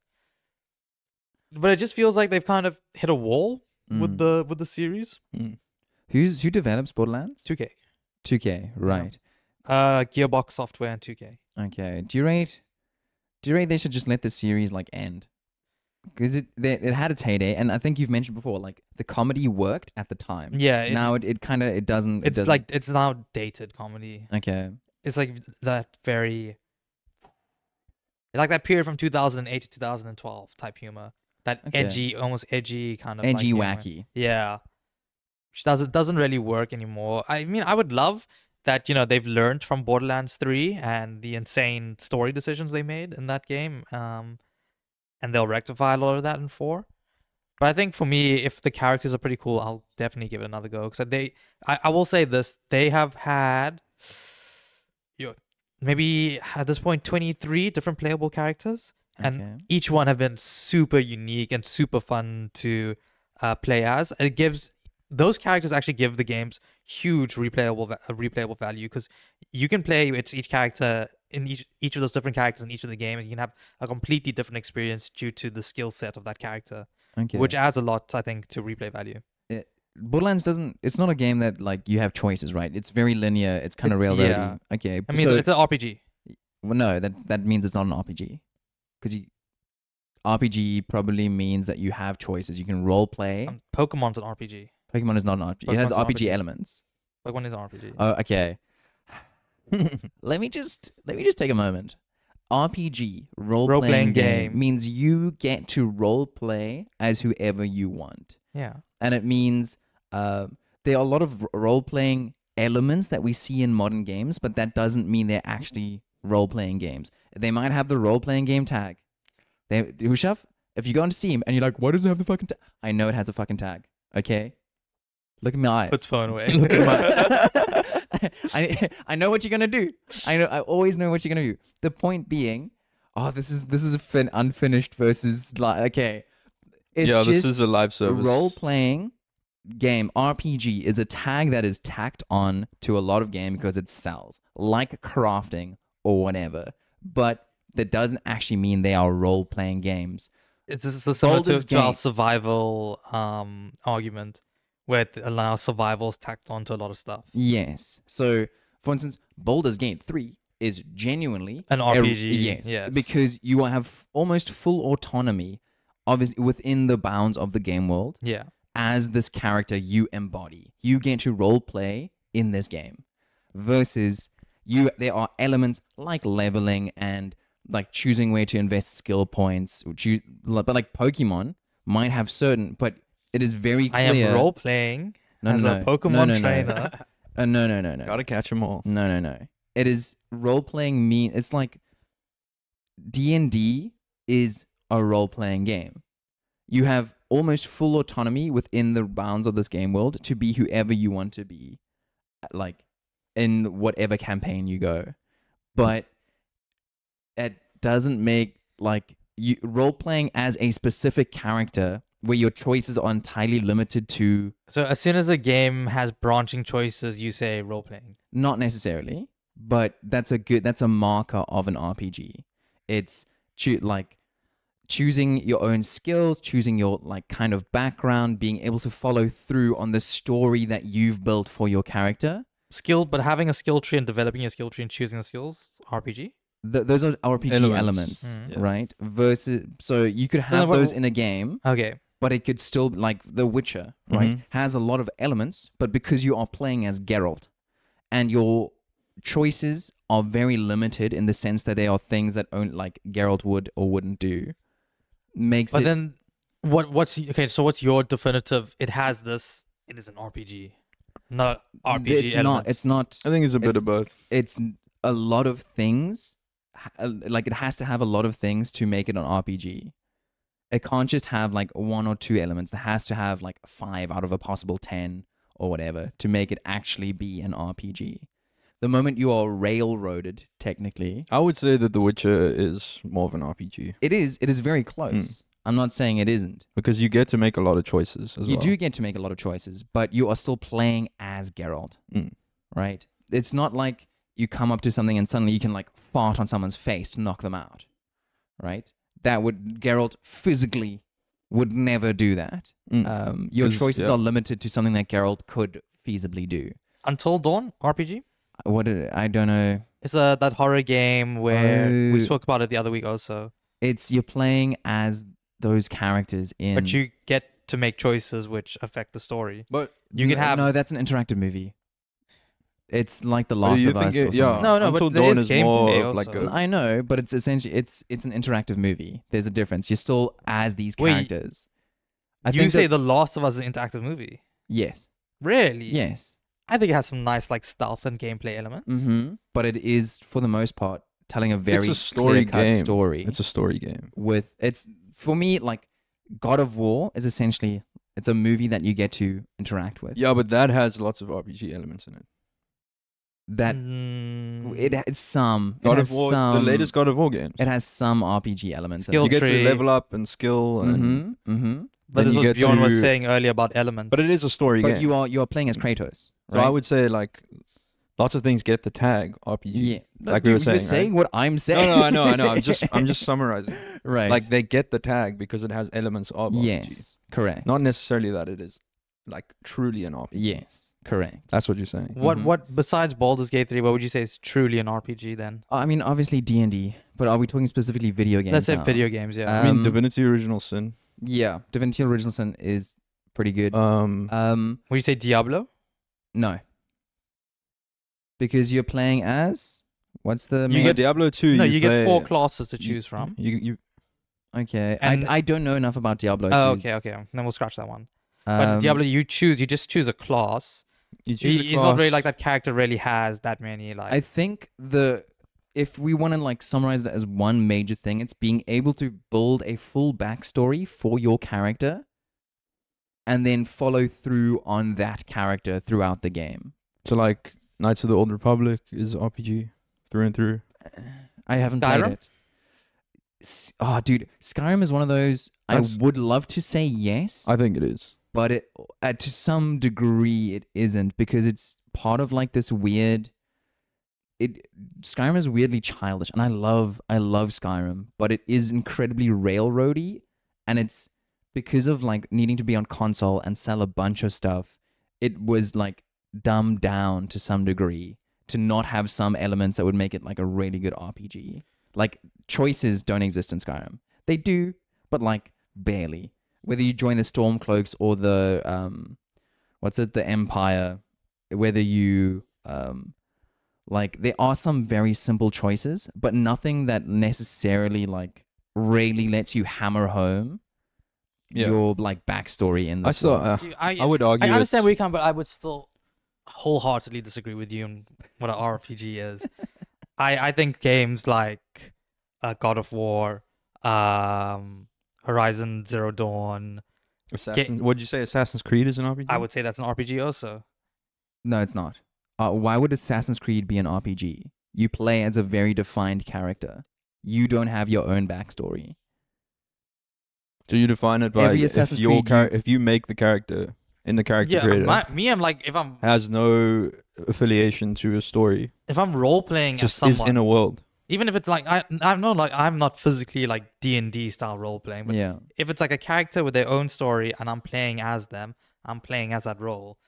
But it just feels like they've kind of hit a wall with Mm. the with the series. Mm. Who's who develops Borderlands? 2K, Two K. Right. uh, Gearbox Software and 2K. Okay. Do you rate? Do you rate they should just let the series like end? Because it they, it had its heyday, and I think you've mentioned before, like the comedy worked at the time. Yeah, it, now it, it kind of it doesn't. it it's doesn't- like it's now dated comedy. okay. It's like that very like that period from 2008 to 2012 type humor. That Okay. edgy, almost edgy kind of edgy humor. wacky. Yeah, which doesn't doesn't really work anymore. I mean, I would love that you know they've learned from Borderlands 3 and the insane story decisions they made in that game, um, and they'll rectify a lot of that in four. But I think for me, if the characters are pretty cool, I'll definitely give it another go. Because they, I, I will say this, they have had, yo, maybe at this point, 23 different playable characters and Okay. each one have been super unique and super fun to uh, play as. It gives those characters actually give the games huge replayable uh, replayable value because you can play with each character in each each of those different characters in each of the games. You can have a completely different experience due to the skill set of that character, Okay. which adds a lot, I think, to replay value. Borderlands doesn't. It's not a game that like you have choices, right? It's very linear. It's kind of railroady. yeah. Okay. I mean, so, it's an RPG. well, no, that that means it's not an RPG, because you RPG probably means that you have choices. You can role play. Um, Pokemon's an RPG. Pokemon is not an RPG. It has RPG RPG. elements. Pokemon is an RPG. Oh, okay. let me just let me just take a moment. RPG role, Role-playing playing game, game. means you get to role play as whoever you want, yeah. and it means uh, there are a lot of role playing elements that we see in modern games, but that doesn't mean they're actually role playing games. They might have the role playing game tag. They Hushav, if you go on Steam and you're like, why does it have the fucking tag? I know it has a fucking tag. Okay, look at my eyes. Puts phone away. Look at my. I I know what you're gonna do. I know. I always know what you're gonna do. The point being, oh, this is this is a fin- unfinished versus like okay. It's yeah, just this is a live service. role playing game RPG is a tag that is tacked on to a lot of game because it sells, like crafting or whatever. But that doesn't actually mean they are role playing games. it's this is similar to, Baldur's to our survival um argument where it allows survivals tacked onto a lot of stuff. Yes. So, for instance, Baldur's Gate 3 is genuinely An a- RPG, yes, yes. Because you will have almost full autonomy, obviously, within the bounds of the game world Yeah. as this character you embody. You get to role play in this game versus you there are elements like leveling and like choosing where to invest skill points which you but like Pokemon might have certain but it is very I am role playing No, as no, a. Pokemon No, no, no. trainer. uh, no no no no Gotta catch them all. no no no it is role playing mean it's like D&D is a role playing game you have almost full autonomy within the bounds of this game world to be whoever you want to be like in whatever campaign you go. But it doesn't make like you role playing as a specific character where your choices are entirely limited to so as soon as a game has branching choices, you say role playing. not necessarily but that's a good that's a marker of an rpg it's choo- like choosing your own skills choosing your like kind of background being able to follow through on the story that you've built for your character Skill, but having a skill tree and developing your skill tree and choosing the skills, RPG. Th- those are rpg elements, Elements. Mm. Right versus so you could So have what- those in a game Okay. but it could still like The Witcher, right? Mhm. Has a lot of elements, but because you are playing as Geralt, and your choices are very limited in the sense that they are things that only like Geralt would or wouldn't do. makes But it. then, what what's okay? So what's your definitive? It has this. It is an RPG, not RPG it's not. It's not. I think it's a bit It's- of both. It's a lot of things. uh, Like it has to have a lot of things to make it an RPG. It can't just have like one or two elements. It has to have like five out of a possible ten or whatever to make it actually be an RPG. The moment you are railroaded, technically, I would say that The Witcher is more of an RPG it is. It is very close. I'm not saying it isn't. because you get to make a lot of choices as you well. do get to make a lot of choices, but you are still playing as Geralt, Mm. right? It's not like you come up to something and suddenly you can like fart on someone's face to knock them out, right? That would Geralt physically would never do that. Mm. Um, your 'Cause, choices yeah. are limited to something that Geralt could feasibly do. Until Dawn RPG. What did- I don't know. It's a that horror game where we Oh. spoke about it the other week also. It's you're playing as those characters in. But you get to make choices which affect the story. but you can No- have no. That's an interactive movie. It's like The Last of think Us. it- yeah. No, no, Until but there Dawn is is gameplay more of like a I know, but it's essentially it's it's an interactive movie. There's a difference. You're still as these Wait, characters. I you think say that- The Last of Us is an interactive movie. yes, Really? yes, I think it has some nice like stealth and gameplay elements. hmm but it is for the most part telling a very a story clear-cut game. story. it's a story game. with it's for me like God of War is essentially it's a movie that you get to interact with. Yeah, but that has lots of RPG elements in it. That Mm, it it's some God has of War, some the latest God of War games. it has some RPG elements. Skill you get to level up and skill, and Mm-hmm, mm-hmm. but then this you was get Bjorn was saying earlier about elements. but it is a story But game. you are you are playing as Kratos, so? I would say like lots of things get the tag RPG. yeah, like you, we were you're saying, saying what I'm saying. No, no, I know, I know. I'm just, I'm just summarizing. right. Like they get the tag because it has elements of RPG. yes, correct. Not necessarily that it is like truly an RPG. yes, correct. That's what you're saying. what Mhm. what besides Baldur's Gate 3, what would you say is truly an RPG then? I mean, obviously D and D, but are we talking specifically video games? Let's say now? video games, yeah. I mean, Um, Divinity Original Sin. Yeah, Divinity Original Sin is pretty good. Um, um, would you say Diablo? no, because you're playing as what's the you get Diablo 2. no, you, get play- four classes to you- choose from. You, you, okay, and- I I don't know enough about Diablo. Oh, to- okay, okay. Then we'll scratch that one. But um, Diablo, you choose, you just choose a class. you choose It- a It's not really like that character really has that many like. I think the if we want to like summarize it as one major thing, it's being able to build a full backstory for your character, and then follow through on that character throughout the game. So like Knights of the Old Republic is RPG through and through. I haven't Skyrim? played it. S- Oh, dude, Skyrim is one of those. That's- I would love to say yes, I think it is. but it uh, to some degree it isn't because it's part of like this weird. It Skyrim is weirdly childish, and I love I love Skyrim, but it is incredibly railroady, and it's because of like needing to be on console and sell a bunch of stuff. It was like dumbed down to some degree to not have some elements that would make it like a really good RPG. Like choices don't exist in Skyrim. They do, but like barely. Whether you join the Stormcloaks or the um what's it, the Empire, whether you um like there are some very simple choices, but nothing that necessarily like really lets you hammer home Yeah. your like backstory in the I this. saw. Uh, I, I would argue. I understand it's- where you come, but I would still wholeheartedly disagree with you on what an RPG is. I I think games like uh, God of War, um, Horizon Zero Dawn, Assassin, What'd you say? Assassin's Creed is an RPG. I would say that's an RPG also. No, it's not. Uh, why would Assassin's Creed be an RPG? You play as a very defined character. You don't have your own backstory. So you define it by Every Assassin's your Creed char- you- if you make the character in the character Yeah, creator my, me, I'm like if I'm has no affiliation to a story, if I'm role playing as just someone, is in a world. even if it's like I I'm not like I'm not physically like D and D style role playing, but yeah. if it's like a character with their own story and I'm playing as them, I'm playing as that role.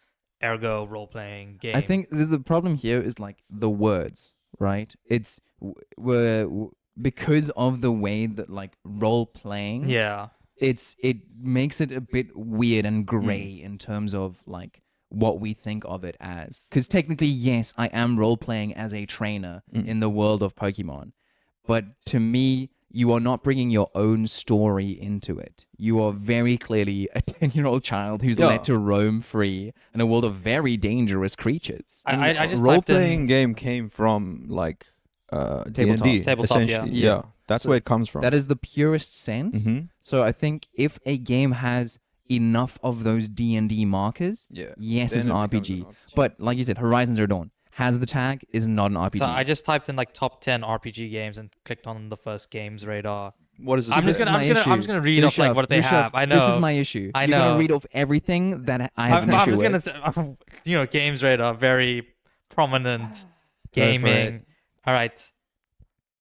Ergo role playing game. I think there's the problem here is like the words, right? It's w- we're, w- because of the way that like role playing. Yeah. It's it makes it a bit weird and gray in terms of like what we think of it as. Because technically, yes, I am role playing as a trainer Mm. in the world of Pokemon, but to me, you are not bringing your own story into it. You are very clearly a 10 year old child who's Yeah. let to roam free in a world of very dangerous creatures. I, I, I just role playing in. game came from like uh Tabletop. D&D, Tabletop, yeah. essentially. Yeah. That's So where it comes from. That is the purest sense. Mhm. So I think if a game has enough of those D&D markers, Yeah. yes, it's an it becomes RPG. But like you said, Horizon Zero Dawn has the tag, is not an RPG. So I just typed in like top ten RPG games and clicked on the first games radar. What is this? I'm this just is gonna, I'm my just gonna, I'm just gonna read off like what they Rishabh, have. I know. This is my issue. I know. You're gonna read off everything that I have I'm, an I'm issue just with. gonna, say, you know, games radar, very prominent gaming. All right.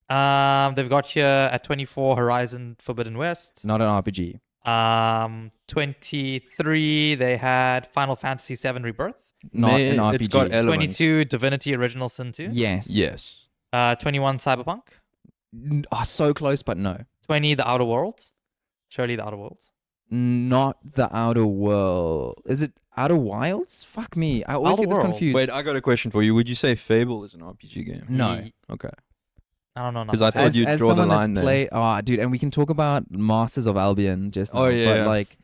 Um, they've got here at 24 Horizon Forbidden West. Not an RPG. Um, 23 they had Final Fantasy VII Rebirth. Not May- an RPG. it's got elements. 22 Divinity Original Sin 2. yes. Yes. Uh, 21 Cyberpunk. Oh, so close, but no. 20 The Outer Worlds. Surely The Outer Worlds. Not the Outer World. Is it Outer Wilds? Fuck me. I always Outer get this Worlds. confused. Wait, I got a question for you. Would you say Fable is an RPG game? No. Okay. I don't know. Because. I thought as, you'd as draw the someone line that's there. play, oh, dude, and we can talk about Masters of Albion just now. Oh, yeah, but yeah. like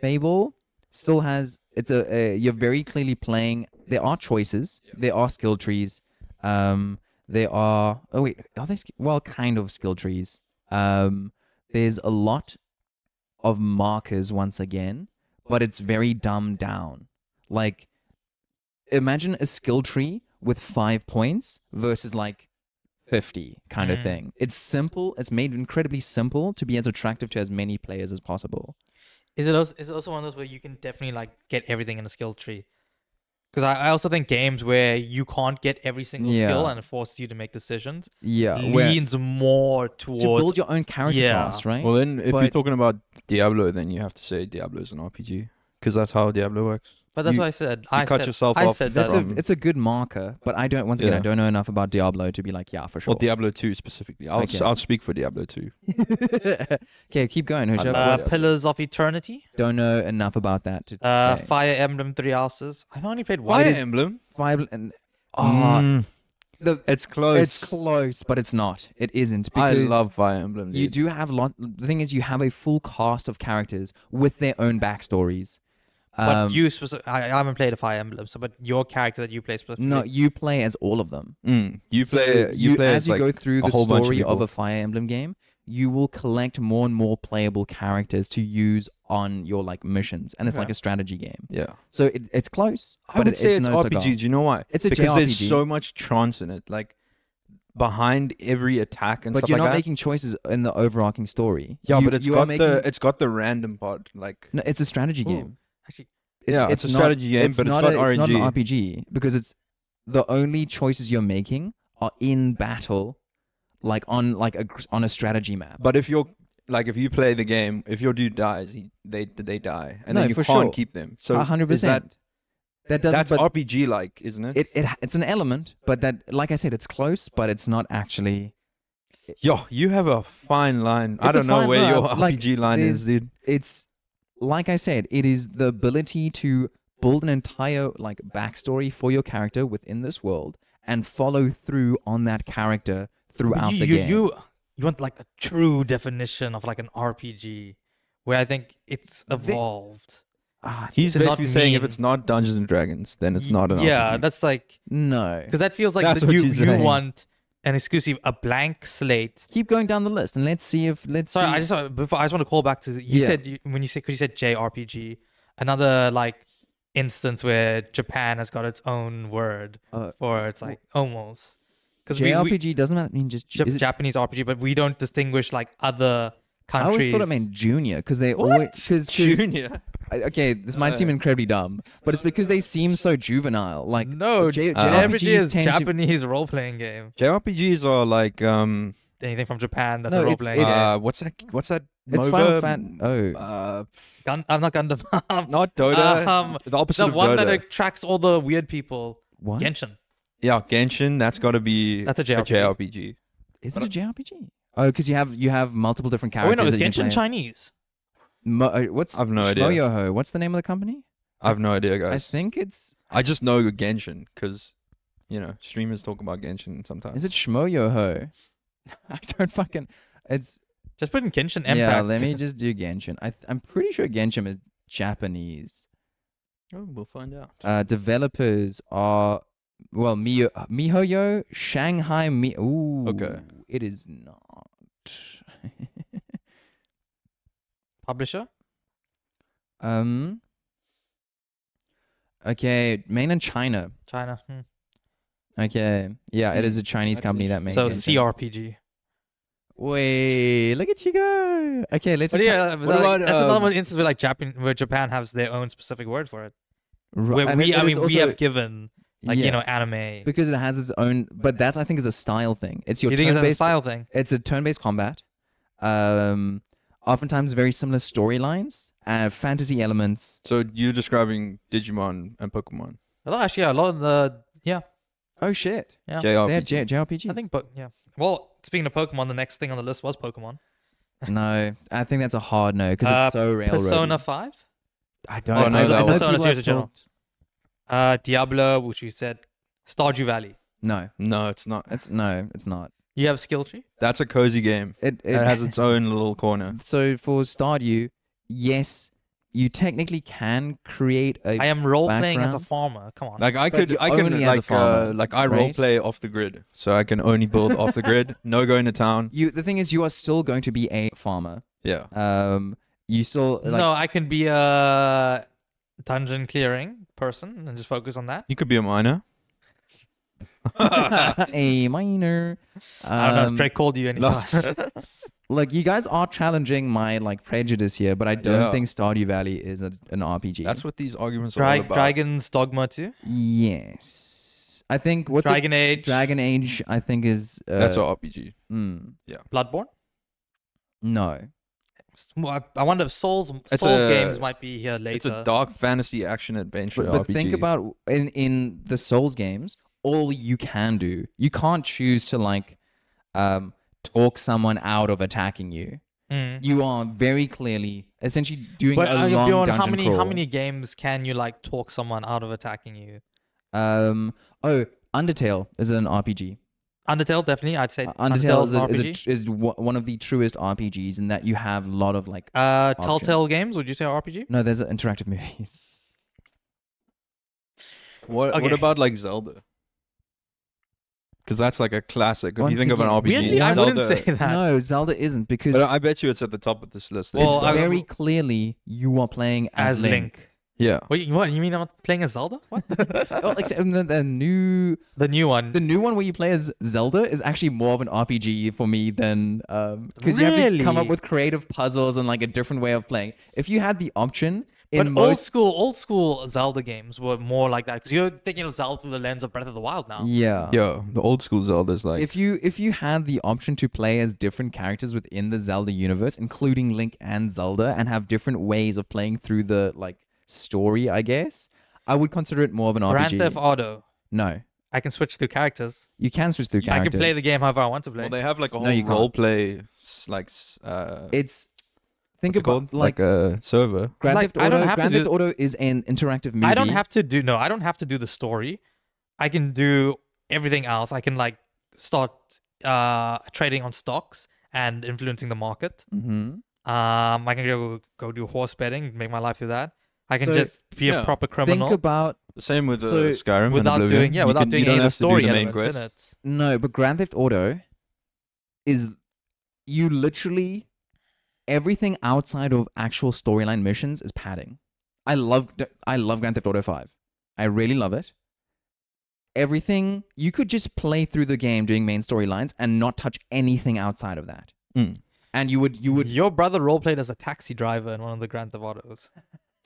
Fable still has it's a, a you're very clearly playing. There are choices. There are skill trees. Um, there are oh wait, are they sk- well kind of skill trees. Um, there's a lot of markers once again, but it's very dumbed down. Like imagine a skill tree with five points versus like 50 kind of Mm. thing. It's simple. It's made incredibly simple to be as attractive to as many players as possible. Is it also, is it also one of those where you can definitely like get everything in a skill tree? Because I, I also think games where you can't get every single skill and it forces you to make decisions Yeah, where leans more towards to build your own character Yeah. class, right? Well, then if you're talking about Diablo, then you have to say Diablo is an RPG because that's how Diablo works. But that's you- what I said. You I cut said, yourself I off said That's that. from- a it's a good marker, but I don't. Once again, I don't know enough about Diablo to be like, yeah, for sure. Well, Diablo 2 specifically. I'll Okay. I'll speak for Diablo 2. okay, keep going. Husha. love uh, Pillars of Eternity, Don't know enough about that to uh, say. Fire Emblem Three Houses. I've only played one. Fire Emblem. Five and ah, Mm, the it's close. it's close, but it's not. It isn't I because love Fire Emblem. you do have lot. The thing is, you have a full cast of characters with their own backstories. But Um, you, speci- I, I haven't played a Fire Emblem, so but your character that you play specifically. no, you play as all of them. Mm, you So play. you, play as you like go through the whole of story of, a Fire Emblem game. You will collect more and more playable characters to use on your like missions, and it's Okay. like a strategy game. Yeah. So it, it's close, I but would it, say it's, it's no RPG. cigar. Do you know why? It's a because there's so much chance in it. Like behind every attack and But stuff you're like not that. making choices in the overarching story. yeah, You- but it's you are got making, the it's got the random part. Like no, it's a strategy Ooh. game. Actually, yeah, it's, a not- strategy game, but it's not got a, RNG. It's not an RPG because it's the only choices you're making are in battle, like on like a on a strategy map. But if you're like if you play the game, if your dude dies, he, they they die, and No, then you for can't sure. keep them. So hundred is that percent. That doesn't. that's RPG like, isn't it? it, it it's an element, but that like I said, it's close, but it's not actually. Yo, you have a fine line. I It's a don't know where your line, like, RPG line is, dude. It's like I said, it is the ability to build an entire like backstory for your character within this world and follow through on that character throughout you, the you, game. you you want like a true definition of like an RPG, where I think it's The- evolved. Ah, He's basically saying if it's not Dungeons and Dragons, then it's Y- not an RPG. yeah, RPG. that's like no. because that feels like That's the, what you you're saying. want an exclusive, a blank slate. Keep going down the list and let's see if let's Sorry, see. I just before I just want to call back to you Yeah. said when you said because you said JRPG, another like instance where Japan has got its own word Uh, for it's like almost because we, we JRPG doesn't mean just it- Japanese RPG, but we don't distinguish like other I always thought it meant junior because they What? always because Junior. okay this might seem Uh, incredibly dumb but it's because they seem so juvenile like no, J- uh, JRPG JRPGs is tend to- Japanese role playing game. JRPGs are like um Anything from Japan that's No, a role it's- playing it's- game. uh what's that what's that It's MOBA? Final Fan- oh. uh Gun- I'm not Gundam. not Dota Um, the opposite the of one Dota that attracts all the weird people. what Genshin. yeah Genshin that's got to be That's a JRPG. JRPG is it a JRPG oh because you have you have multiple different characters. Oh, wait, no, is that you can Genshin. Chinese? Mo- uh, what's I've no idea. Shmoyoho what's the name of the company I have no idea guys. I think it's I just know Genshin because you know streamers talk about Genshin sometimes is it Shmoyoho I don't fucking it's Just put in Genshin Impact. Yeah, let me just do Genshin. I th- I'm pretty sure Genshin is Japanese. Oh, we'll find out. Uh, developers are well, Miho, MiHoYo, Shanghai Mi. Ooh, Okay. It is not. Publisher. um. Okay, mainland China. China. Hmm. Okay, yeah, it is a Chinese that's company that makes. So CRPG. Wait, look at you go. Okay, let's. But yeah, what like, about, that's another um, one instance where like Japan, where Japan has their own specific word for it. Ri- Where we, I mean, is we have given like yeah, you know anime. because it has its own. But that I think is a style thing. It's your you think it's a turn-based. style thing? It's a turn-based combat. Um, oftentimes very similar storylines, uh, fantasy elements. So you're describing Digimon and Pokemon. Well, actually, yeah, a lot of the yeah, Oh shit! yeah. They had JRPG. J- JRPGs. I think, but yeah. Well, speaking of Pokemon, the next thing on the list was Pokemon. no. I think that's a hard no because Uh, it's so railroady. Persona Five, I don't. Oh, I, no, I that know Persona people series have in general. Talked- uh, Diablo, which we said, Stardew Valley. No, No, it's not. it's no, it's not. You have Skill Tree. That's a cozy game. It It, it has its own little corner. So for Stardew, yes, you technically can create a. I am role playing as a farmer. Come on. Like I could, you I can only as a like, uh, like I right? role play off the grid, so I can only build off the grid. No going to town. you. The thing is, you are still going to be a farmer. Yeah. Um, you still like no, I can be a dungeon clearing person and just focus on that. You could be a miner. a minor. I don't know if Um, Drake called you any lots. time. Look, you guys are challenging my like prejudice here, but I don't Yeah. think Stardew Valley is a, an RPG. That's what these arguments are all about. Dragon's Dogma 2. yes. I think what's it? Dragon Age. Dragon Age. I think is. Uh, That's an RPG. mm, Yeah, Bloodborne. no. Well, I I wonder if Souls It's Souls a- games might be here later. It's a dark fantasy action adventure But, but RPG. think about in in the Souls games, all you can do, you can't choose to like um talk someone out of attacking you. Mm. You are very clearly essentially doing But a uh, long Bjorn, dungeon how many crawl. how many games can you like talk someone out of attacking you? Um. Oh, Undertale is an RPG. Undertale, definitely. I'd say Uh, Undertale is, a, is, a tr- is w- one of the truest RPGs in that you have a lot of like. uh. Telltale games. Would you say RPG? No, there's interactive movies. what what about like Zelda? Because that's like a classic. If you Once think of an again- RPG, Weirdly, I Zelda, wouldn't say that. No, Zelda isn't because But I bet you it's at the top of this list. Well, it's very clearly you are playing as, as Link. Link. Yeah. What you, what you mean? I'm not playing as Zelda? What? Oh, except the, the new the new one. the new one where you play as Zelda is actually more of an RPG for me than um because you have to come up with creative puzzles and like a different way of playing. If you had the option but in old school, old school Zelda games were more like that because you're thinking of Zelda through the lens of Breath of the Wild now. yeah. yeah. the old school Zelda's like If you if you had the option to play as different characters within the Zelda universe, including Link and Zelda, and have different ways of playing through the like story, I guess I would consider it more of an Grand Theft Auto. no, I can switch through characters. you can switch through characters. I characters. can play the game however I want to play. well, they have like a whole you can't. role play s- like s- uh It's think what's it about called? like, like a server. Grand like, Theft I Auto. don't have to Grand do- Theft Auto is an interactive movie. I don't have to do no. I don't have to do the story. I can do everything else. I can like start uh trading on stocks and influencing the market. hmm Um, I can go go do horse betting, make my life through that. I can So, just be a proper criminal Think about The same with uh, So, Skyrim without Oblivion. doing yeah, You without can- doing you don't any of the to do story the main elements in it. no, but Grand Theft Auto is you literally everything outside of actual storyline missions is padding. I love I love Grand Theft Auto 5. I really love it. Everything you could just play through the game doing main storylines and not touch anything outside of that. Mm. And you would you would Your brother role played as a taxi driver in one of the Grand Theft Autos.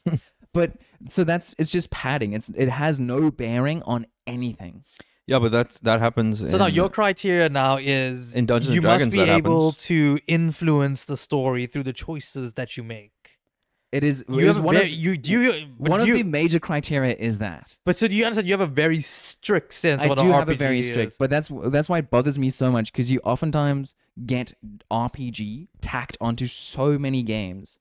but so that's it's just padding. It's it has no bearing on anything. Yeah, but that's that happens. So now your criteria now is In Dungeons you and Dragons, must be that able happens. to influence the story through the choices that you make. It is, You is have a one very, of you do you, but one of the major criteria is that. But so do you understand? You have a very strict sense. I of what do an have a RPG very strict, but that's that's why it bothers me so much because you oftentimes get RPG tacked onto so many games.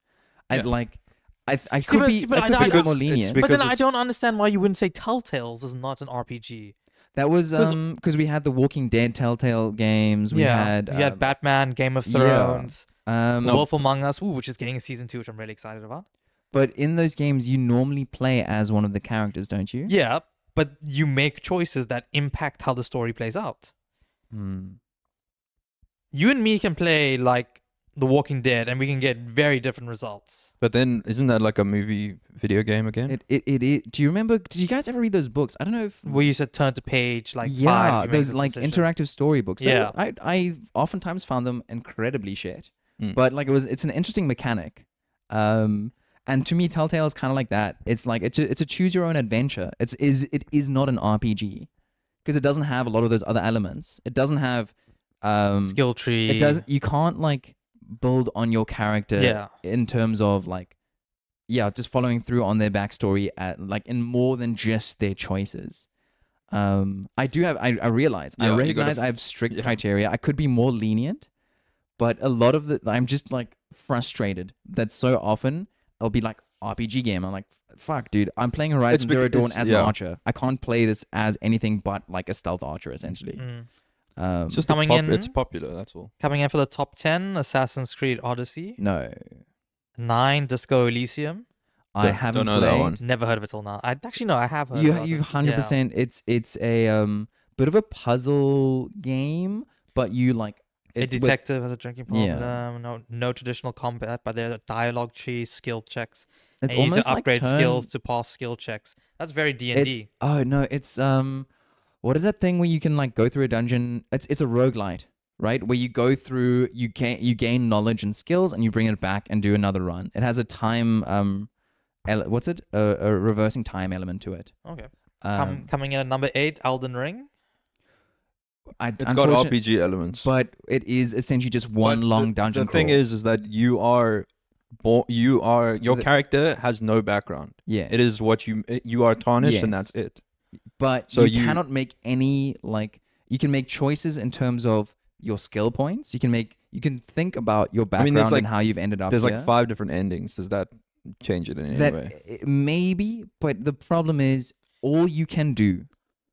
I Yeah. like, I I could but- be see, but I I- could I- be a bit more lenient. But then I don't understand why you wouldn't say Telltales is not an RPG. that was 'cause- um because we had the Walking Dead Telltale games. We yeah, had you had um, Batman, Game of yeah. Thrones. Um, The Wolf Among Us, ooh, which is getting a season two, which I'm really excited about. but in those games, you normally play as one of the characters, don't you? Yeah, but you make choices that impact how the story plays out. Hmm. You and me can play like The Walking Dead, and we can get very different results. But then isn't that like a movie video game again? It, it it it. Do you remember? Did you guys ever read those books? I don't know if. Where you said turn to page like yeah, five. you make those like decision. interactive storybooks. They Yeah. were- I I oftentimes found them incredibly shit. Mm. But like it was, it's an interesting mechanic. Um, and to me, Telltale is kind of like that. It's like it's a, it's a choose your own adventure. It's is it is not an RPG because it doesn't have a lot of those other elements. It doesn't have um skill tree. It doesn't. You can't like build on your character Yeah. in terms of like, yeah, just following through on their backstory at like in more than just their choices. Um, I do have. I, I realize. Yeah, I gotta recognize f- I have strict yeah. criteria. I could be more lenient, but a lot of the I'm just like frustrated that so often I'll be like RPG game. I'm like, fuck, dude. I'm playing Horizon Zero Dawn as yeah. an archer. I can't play this as anything but like a stealth archer, essentially. Mm. Um, It's just Coming pop- in- It's popular. That's all. Coming in for the top 10, Assassin's Creed Odyssey. no. 9, Disco Elysium. I Don't- haven't don't know that played. one. Never heard of it till now. I actually no, I have heard. you about you it. hundred Yeah. percent. It's it's a um bit of a puzzle game, but you like A it's with- detective has a drinking problem. Yeah. No, no traditional combat, but there are dialogue trees, skill checks. it's and you need almost to upgrade like turn, skills to pass skill checks. That's very D and D. oh no, it's um, what is that thing where you can like go through a dungeon? It's it's a roguelite, right? Where you go through, you gain you gain knowledge and skills, and you bring it back and do another run. It has a time um, ele- what's it? A, a reversing time element to it. Okay. Um, Com- coming in at number eight, Elden Ring. I, It's got RPG elements. but it is essentially just But one the- long dungeon. The thing is, is that you are, bo- you are your The- character has no background. yeah, It is what you you are tarnished, and that's it. But So you, you- cannot make any like you can make choices in terms of your skill points. You can make you can think about your I background mean, there's and how you've ended up. There's here. like five different endings. Does that change it in any that way? maybe, but the problem is all you can do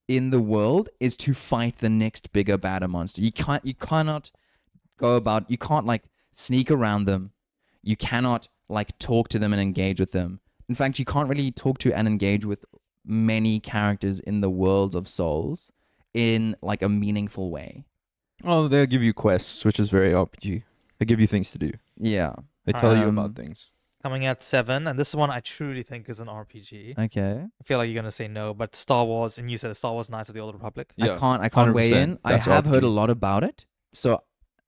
in the world is to fight the next bigger, badder monster. You can't you cannot go about you can't like sneak around them. You cannot like talk to them and engage with them. In fact, you can't really talk to and engage with many characters in the worlds of souls in like a meaningful way. Oh, they'll give you quests, which is very RPG. They give you things to do. Yeah. They tell you Um, about things. Coming at seven, and this is one I truly think is an RPG. Okay. I feel like you're gonna say no, but Star Wars, and you said Star Wars Knights of the Old Republic. I can't I can't weigh 100%. in. I That's have heard a RPG. lot about it. So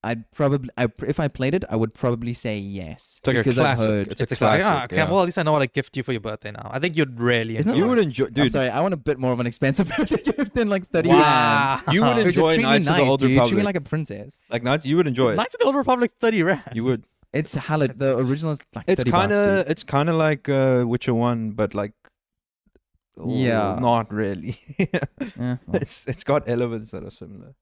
I'd probably I, if I played it, I would probably say yes. It's like because a classic. Heard It's, It's a a classic. classic. Ah, okay, yeah. well at least I know what I gift you for your birthday now. I think you'd really enjoy. you would it. enjoy, I'm dude. sorry, I want a bit more of an expensive birthday gift than like 30 Wow. rand. You would enjoy treat me Knights of the nice, Old dude. Treat me like a princess. Like Knights, you would enjoy it. Knights of the Old Republic, thirty rand. You would. It's hella the original is like It's 30 kind of dude. it's kind of like uh, Witcher One, but like Yeah. not really. Yeah, well, it's it's got elements that are similar.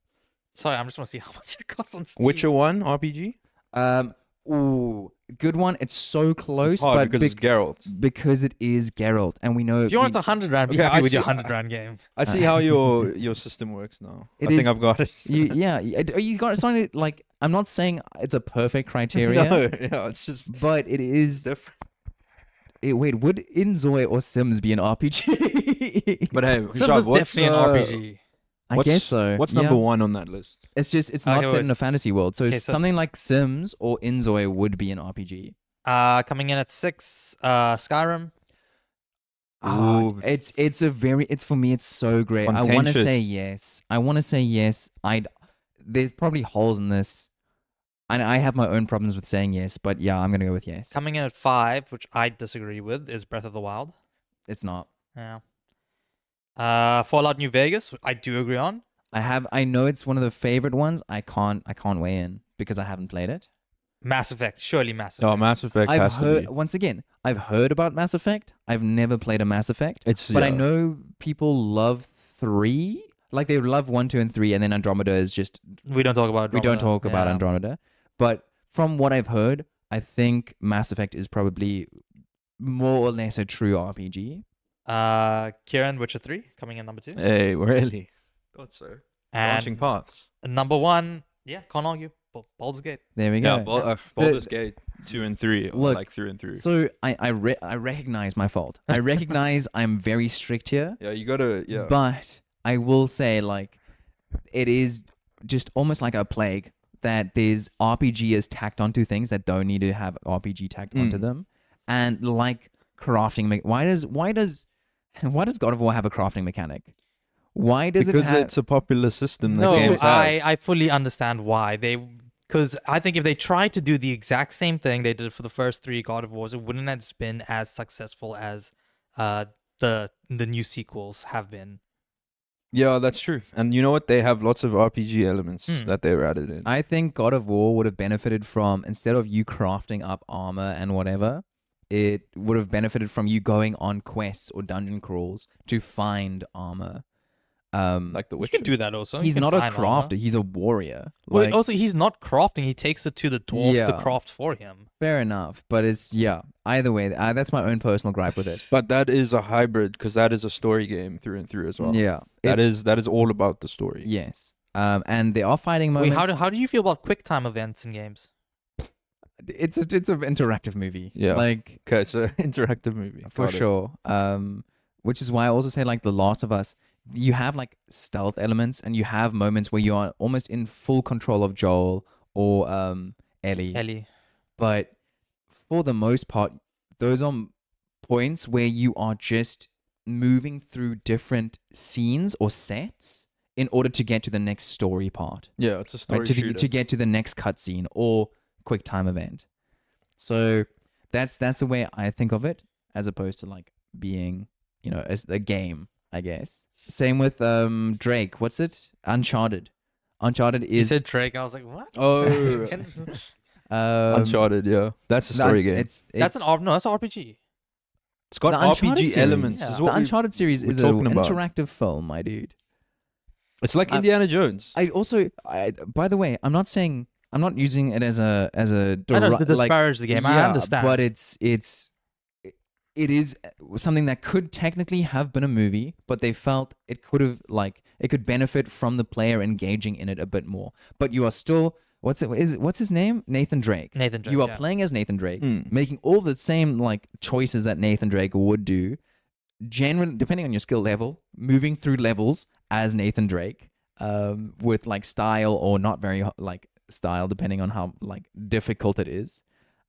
Sorry, I'm just want to see how much it costs on Steam. Witcher One RPG. um ooh, good one. It's so close It's hard but because it's bec- Geralt. because because it is Geralt and we know If you want we- a hundred rand, be Okay, happy I with your see- hundred rand game. I see how your your system works now. It I think is- I've got it. you, yeah, y- are you got something like I'm not saying it's a perfect criteria, no, yeah, it's just but it is different. Eh, wait, would inZOI or Sims be an RPG? But hey, Sims Hisham, is what's, definitely uh, an RPG. I what's- guess so. What's yeah. number one on that list? It's just it's not wait, set in a fantasy world, so Okay, so- something like Sims or inZOI would be an RPG. Uh, coming in at six, uh, Skyrim. Ah, it's it's a very it's for me it's so great. I want to say yes. I want to say yes. I there's probably holes in this. And I have my own problems with saying yes, but yeah, I'm gonna go with yes. Coming in at five, which I disagree with, is Breath of the Wild. It's not. Yeah. Uh, Fallout New Vegas, I do agree on. I have I know it's one of the favorite ones. I can't I can't weigh in because I haven't played it. Mass Effect, surely Mass Effect. Oh, Mass Effect I've has heard to be. once again. I've heard about Mass Effect. I've never played a Mass Effect, It's but I know people love three. Like they love one, two, and three, and then Andromeda is just We don't talk about. we don't Andromeda. talk about Yeah. Andromeda. But from what I've heard, I think Mass Effect is probably more or less a true RPG. Uh, Kieran, Witcher Three, coming in number two. Hey, really? Thought so. And Branching paths. number one, yeah, can't argue. Bal- Baldur's Gate. There we go. Yeah, Bal- uh, Baldur's Gate two and three, Look, like through and through. So I I, re- I recognize my fault. I recognize I'm very strict here. yeah, you gotta yeah. But I will say, like, it is just almost like a plague that there's RPG is tacked onto things that don't need to have RPG tacked onto Mm. them, and like crafting. Why does why does why does God of War have a crafting mechanic? Why does because it have? it's a popular system that No, games have. I, I fully understand why they because I think if they tried to do the exact same thing they did for the first three God of Wars, it wouldn't have been as successful as uh the the new sequels have been. Yeah, that's true. And you know what? They have lots of RPG elements Hmm. that they're added in. I think God of War would have benefited from instead of you crafting up armor and whatever, it would have benefited from you going on quests or dungeon crawls to find armor. Um, like the You can do that also. He's not a find armor. crafter; he's a warrior. Well, Like, also, he's not crafting. He takes it to the dwarves to craft for him. fair enough, but it's yeah. Either way, uh, that's my own personal gripe with it. But that is a hybrid because that is a story game through and through as well. yeah, that it's- is that is all about the story. yes. Um, and there are fighting Wait, moments. how do, how do you feel about quick time events in games? It's a it's an interactive movie. Yeah. like Okay, so interactive movie for Got it. sure. Um, which is why I also say like The Last of Us, you have like stealth elements and you have moments where you are almost in full control of Joel or um Ellie. Ellie. But for the most part, those are points where you are just moving through different scenes or sets in order to get to the next story part Yeah, it's a story right, to, to get to the next cutscene or quick time event. So that's that's the way I think of it, as opposed to like being, you know, as a game, I guess. Same with um Drake. What's it? Uncharted. Uncharted You is said Drake. I was like, what? oh, Can- um, Uncharted. Yeah, that's a the- story game. It's, that's an R- no, that's an RPG. it's got the Uncharted RPG series. elements. Yeah. Is The Uncharted series is an interactive film, my dude. it's like Uh, Indiana Jones. I also, I, by the way, I'm not saying I'm not using it as a as a I know deri- to like, disparage the game. I Yeah, understand. But it's it's it is something that could technically have been a movie, but they felt it could have like it could benefit from the player engaging in it a bit more. But you are still what's it is it, what's his name? Nathan Drake. Nathan Drake. you are yeah. playing as Nathan Drake, Mm. making all the same like choices that Nathan Drake would do. Generally, depending on your skill level, moving through levels as Nathan Drake, um, with like style or not very like style, depending on how like difficult it is.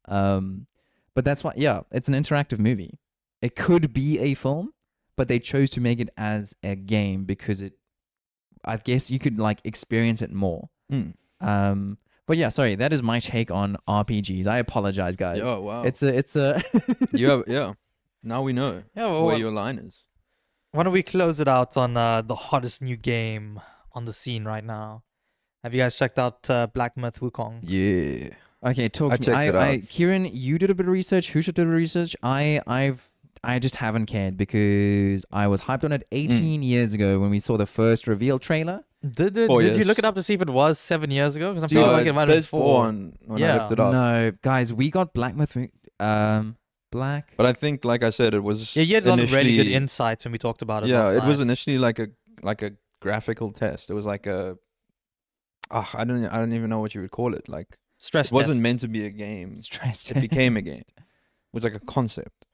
Um, but that's why, yeah, it's an interactive movie. It could be a film, but they chose to make it as a game because it, I guess you could like experience it more. Mm. Um, but yeah, sorry, that is my take on RPGs. I apologize, guys. Oh wow. It's a, it's a. you have yeah. Now we know Yeah, well, where why- your line is. why don't we close it out on uh, the hottest new game on the scene right now? Have you guys checked out uh, Black Myth Wukong? Yeah. okay, talk I to me. I, I. Kieran, you did a bit of research. Who should do the research? I, I've, I just haven't cared because I was hyped on it Mm. 18 years ago when we saw the first reveal trailer. Did, did, did you look it up to see if it was seven years ago? Because I'm Dude, feeling like it it might have been says four four. on when I Yeah. looked it up. No, guys, we got Black Myth. Um, Black. But I think, like I said, it was Yeah, you had a lot of really good insights when we talked about it. Yeah, last it was initially like a like a graphical test. It was like a, ah, I don't I don't even know what you would call it. Like stress. it wasn't test. meant to be a game. It Stressed. became a game. It was like a concept.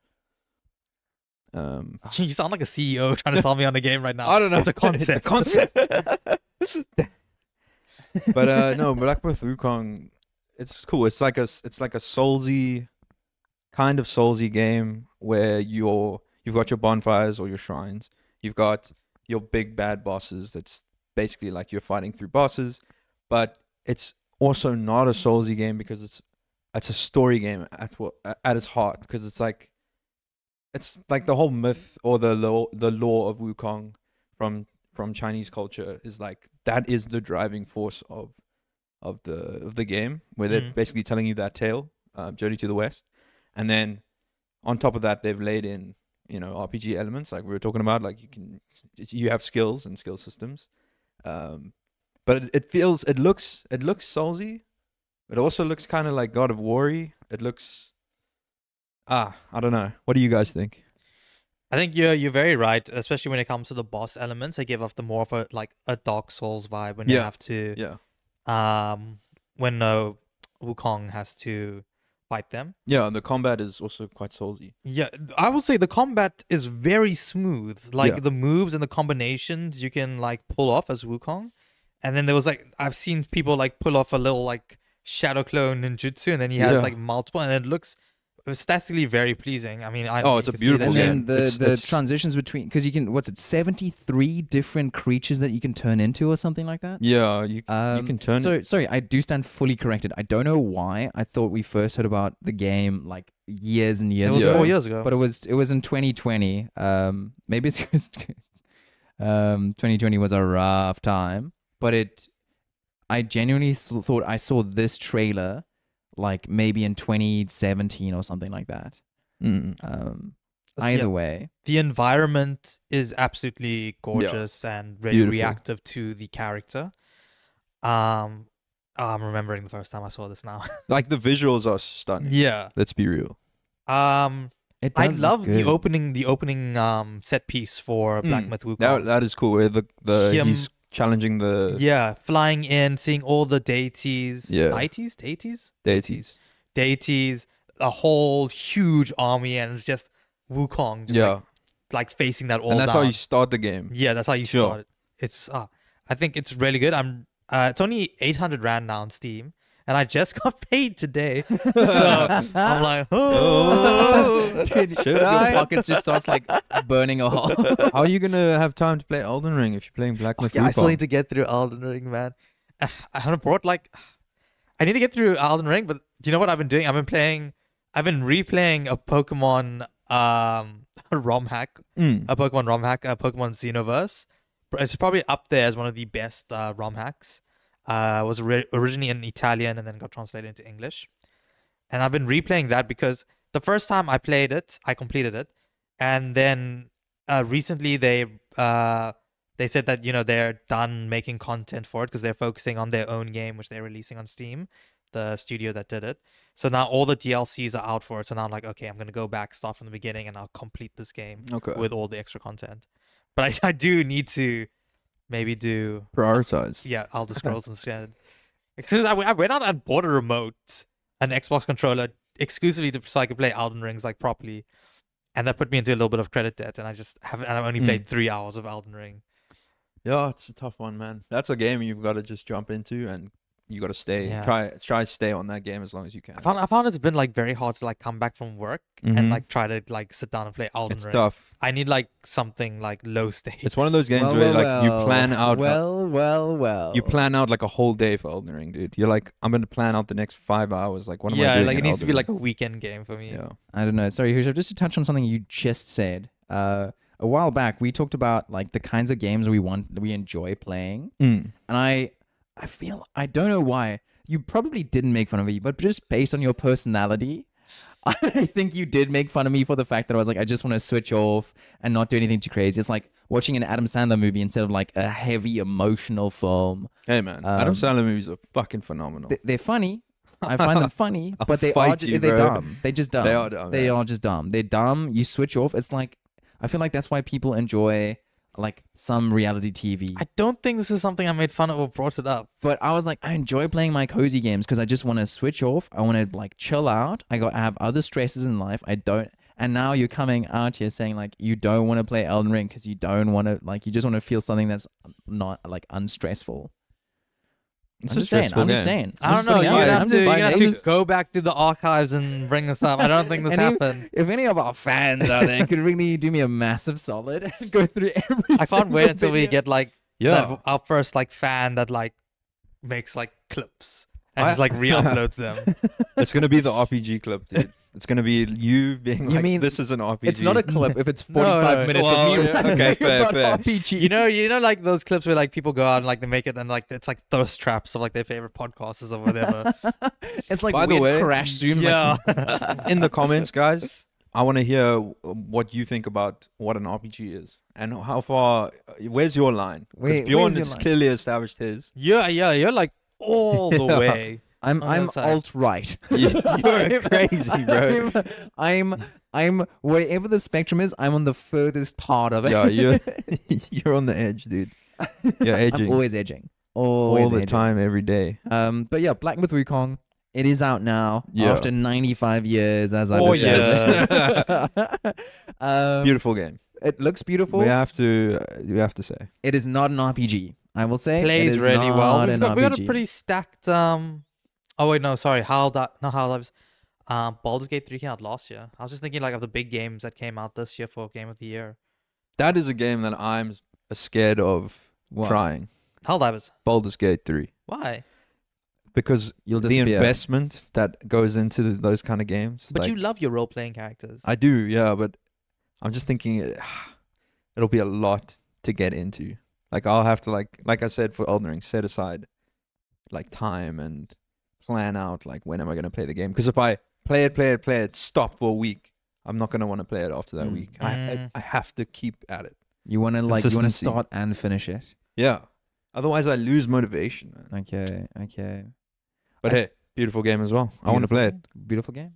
Um, You sound like a CEO trying to sell me on a game right now. I don't know. It's a concept. it's a concept. but uh no, Black Myth Wukong, it's cool. It's like a it's like a soulsy kind of soulsy game where you're you've got your bonfires or your shrines. You've got your big bad bosses that's basically like you're fighting through bosses, but it's also not a soulsy game because it's it's a story game at what at its heart because it's like it's like the whole myth or the law the law of Wukong from from Chinese culture is like that is the driving force of of the of the game where they're Mhm. basically telling you that tale, uh, Journey to the West, and then on top of that they've laid in you know RPG elements like we were talking about like you can you have skills and skill systems, um, but it, it feels it looks it looks soulsy, it also looks kind of like God of War. It looks ah I don't know. What do you guys think? I think you're you're very right, especially when it comes to the boss elements. They give off the more of a like a Dark Souls vibe when you Yeah. have to Yeah. um when uh, Wukong has to fight them. Yeah, and the combat is also quite soulsy. Yeah, I will say the combat is very smooth. Like Yeah. the moves and the combinations you can like pull off as Wukong. And then there was like I've seen people like pull off a little like shadow clone ninjutsu, and then he has Yeah. like multiple, and it looks aesthetically very pleasing. I mean, I Oh, it's a can see beautiful and game. then the It's- the it's- transitions between because you can what's it seventy three different creatures that you can turn into or something like that. Yeah, you you Um, can turn. So sorry, I do stand fully corrected. I don't know why. I thought we first heard about the game like years and It years was ago. four years ago. but it was it was in 2020. Um, maybe it's because um 2020 was a rough time, but it. I genuinely thought I saw this trailer like maybe in 2017 or something like that. Mm. Um, Yeah. either way, the environment is absolutely gorgeous and really Beautiful. reactive to the character. Um, oh, I'm remembering the first time I saw this now. Like the visuals are stunning. yeah. Let's be real. Um, it I love the opening the opening um set piece for Black Mm. Myth Wukong. That that is cool. Where the the Him- he's challenging the yeah, flying in, seeing all the deities, Yeah. deities, deities, deities. deities, a whole huge army, and it's just Wukong, just Yeah, like, like facing that all and that's down. how you start the game. Yeah, that's how you Sure. start it. It's uh, I think it's really good. I'm uh, it's only 800 rand now on Steam, and I just got paid today, so I'm like, oh, Should Your I? pocket just starts like burning a hole. How are you gonna have time to play Elden Ring if you're playing Black Myth yeah, I still need to get through Elden Ring, man. I haven't brought like, I need to get through Elden Ring, but do you know what I've been doing? I've been playing, I've been replaying a Pokemon um ROM hack Mm. a Pokemon ROM hack, a Pokemon Xenoverse. It's probably up there as one of the best uh, ROM hacks. Uh, was ori- originally in Italian and then got translated into English. And I've been replaying that because the first time I played it, I completed it, and then uh, recently they uh, they said that you know they're done making content for it because they're focusing on their own game, which they're releasing on Steam, the studio that did it. So now all the DLCs are out for it. So now I'm like, okay, I'm gonna go back, start from the beginning, and I'll complete this game Okay. with all the extra content. But I, I do need to maybe do Prioritize. yeah Elder Scrolls instead. Because I, I went out and bought a remote, an Xbox controller exclusively to, so I could play Elden Rings like properly, and that put me into a little bit of credit debt. And I just haven't. And I've only Mm. played three hours of Elden Ring. Yeah, it's a tough one, man. That's a game you've got to just jump into and you got to stay. Yeah. Try try stay on that game as long as you can. I found I found it's been like very hard to like come back from work Mhm. and like try to like sit down and play Elden it's Ring. tough. I need like something like low stakes. It's one of those games where like you plan out Well, well, well. you plan out like a whole day for Elden Ring, dude. You're like, I'm gonna plan out the next five hours. Like, what am I yeah, like it in needs to be like a weekend game for me. yeah. I don't know. Sorry, Hushav, just to touch on something you just said. Uh, a while back, we talked about like the kinds of games we want, we enjoy playing, Mm. and I, I feel I don't know why you probably didn't make fun of me, but just based on your personality, I think you did make fun of me for the fact that I was like, I just want to switch off and not do anything too crazy. It's like watching an Adam Sandler movie instead of like a heavy emotional film. Hey man, Adam Um, Sandler movies are fucking phenomenal. They- They're funny. I find them funny, but they are you, they're bro. dumb. They're just dumb. They are dumb, They are just dumb. They're dumb. You switch off. It's like I feel like that's why people enjoy like some reality TV. I don't think this is something I made fun of or brought it up. but I was like, I enjoy playing my cozy games because I just want to switch off. I want to like chill out. I got I have other stresses in life. I don't. And now you're coming out here saying like you don't want to play Elden Ring because you don't want to like you just want to feel something that's not like unstressful. It's I'm just saying. I'm just saying. I don't know. You're gonna have to, you're gonna have to go back through the archives and bring this up. I don't think this Any- happened. If any of our fans out there could really do me a massive solid and go through every I can't wait single until we get like Yeah. that- our first like fan that like makes like clips and I- just like re-uploads them. it's gonna be the RPG clip, dude. It's gonna be you being You like, mean "This is an RPG." It's not a clip if it's 45 no, minutes well, of me yeah, okay, fair, fair. RPG. You know, you know, like those clips where like people go out and like they make it and like it's like thirst traps of like their favorite podcasters or whatever. it's like By the way- crash zooms. yeah. Like, in the comments, guys. I want to hear what you think about what an RPG is and how far. Where's your line? Because Bjorn has clearly established his. yeah, yeah, you're like all the way. I'm On I'm alt right. You- You're crazy, bro. I'm, I'm I'm wherever the spectrum is. I'm on the furthest part of it. Yeah, you're you're on the edge, dude. You're edging. I'm edging. always edging. all the hated it. time, every day. Um, but yeah, Black Myth Wukong. It is out now Yeah. after 95 years, as I Oh, understand. um, Beautiful game. It looks beautiful. We have to. Uh, we have to say. It is not an RPG. I will say. it Plays is really well. not We've an got, we got a pretty stacked. Um, oh wait, no, sorry. How that? Not how lives. Um, Baldur's Gate 3 came out last year. I was just thinking like of the big games that came out this year for Game of the Year. That is a game that I'm scared of What? trying. Helldivers. Baldur's Gate 3. Why? Because You'll the disappear. investment that goes into th- those kind of games. But like, you love your role playing characters. I do, yeah, but I'm just thinking it, it'll be a lot to get into. Like I'll have to like like I said for Elden Ring, set aside like time and plan out like when am I gonna play the game? Because if I play it, play it, play it, stop for a week, I'm not gonna want to play it after that Mm. week. I, I Mm. I have to keep at it. You want to like you want to start and finish it. Yeah. Otherwise, I lose motivation, man. Okay, okay. But I- hey, beautiful game as well. I want to Beautiful play it. Beautiful game.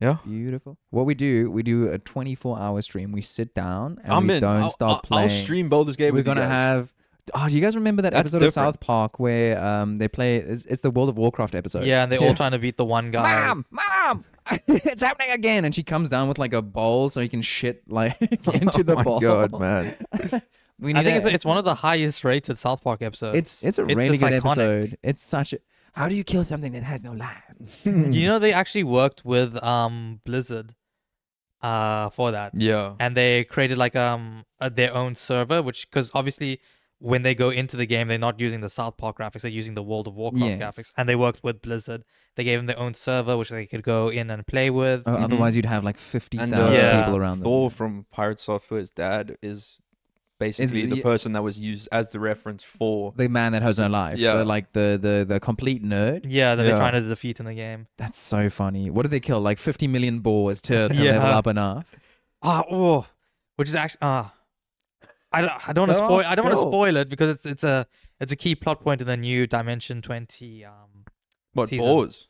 Yeah. Beautiful. What we do, we do a 24 hour stream. We sit down and I'm we in. don't I'll, stop I'll, playing. I'll stream Baldur's Gate. We're with gonna guys. have. Oh, do you guys remember that That's episode of. South Park where um they play? It's, it's the World of Warcraft episode. yeah, and they're Yeah. all trying to beat the one guy. Mom, mom, it's happening again, and she comes down with like a bowl so he can shit like into the oh my bowl. god, man! we I think a- it's it's one of the highest rated South Park episodes. it's it's a really it's good iconic. episode. It's such a. How do you kill something that has no life? you know they actually worked with um Blizzard uh for that. Yeah. and they created like um uh, their own server which because obviously when they go into the game they're not using the south park graphics they're using the world of warcraft Yes. graphics and they worked with blizzard they gave them their own server which they could go in and play with Oh, Mhm. Otherwise, you'd have like fifty And thousand uh, people around them. Thor from Pirate Software's dad is basically the the- person that was used as the reference for. the man that has no life. Yeah. the, like the the the complete nerd. yeah that Yeah. they're trying to defeat in the game That's so funny. What did they kill? Like fifty million boars to, to Yeah. level up enough. ah oh which is actually ah I don't, I don't want to spoil I don't want to spoil it because it's it's a it's a key plot point in the new Dimension 20 um What Season. Boars?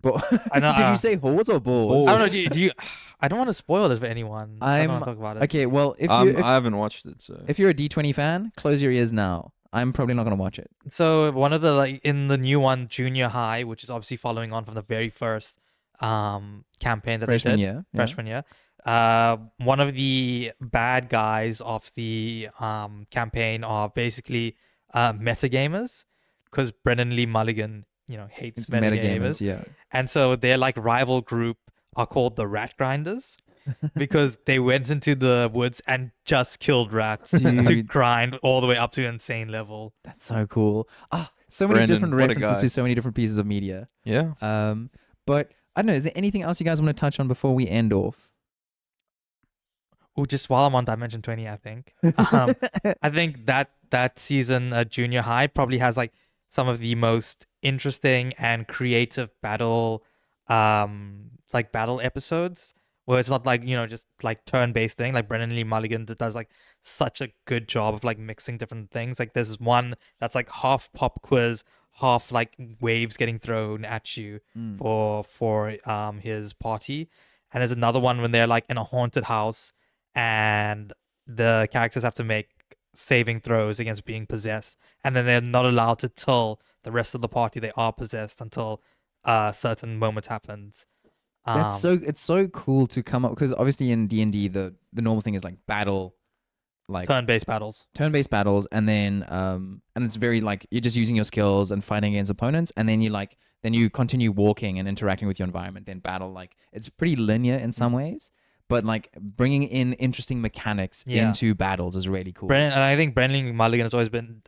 But I know, did uh, you say horse or boars? I don't know do you, do you I don't want to spoil it for anyone I don't I'm- want to talk about it Okay, well, if Um, you if, I haven't watched it, so if you're a D20 fan, close your ears now. I'm probably not gonna watch it. So one of the like in the new one, Junior High, which is obviously following on from the very first um campaign that Freshman they did, year. yeah. freshman year. Uh, one of the bad guys of the um campaign are basically uh metagamers, because Brennan Lee Mulligan, you know, hates It's metagamers, metagamers, yeah. and so their like rival group are called the Rat Grinders. because they went into the woods and just killed rats to grind all the way up to insane level. That's so cool. Ah, so many Brennan, different references to so many different pieces of media. yeah. Um, but I don't know. Is there anything else you guys want to touch on before we end off? Oh, just while I'm on Dimension 20, I think. Um, I think that that season, uh, Junior High, probably has like some of the most interesting and creative battle, um, like battle episodes where it's not like you know just like turn-based thing. Like Brennan Lee Mulligan does like such a good job of like mixing different things. Like there's one that's like half pop quiz, half like waves getting thrown at you Mm. for for um his party and there's another one when they're like in a haunted house and the characters have to make saving throws against being possessed and then they're not allowed to tell the rest of the party they are possessed until a certain moment happens. That's Um, so it's so cool to come up because obviously in D and D the the normal thing is like battle, like turn-based battles. turn-based battles, and then um and it's very like you're just using your skills and fighting against opponents, and then you like then you continue walking and interacting with your environment. Then battle like it's pretty linear in some ways, but like bringing in interesting mechanics Yeah. into battles is really cool. Brennan, and I think Lee Mulligan has always been,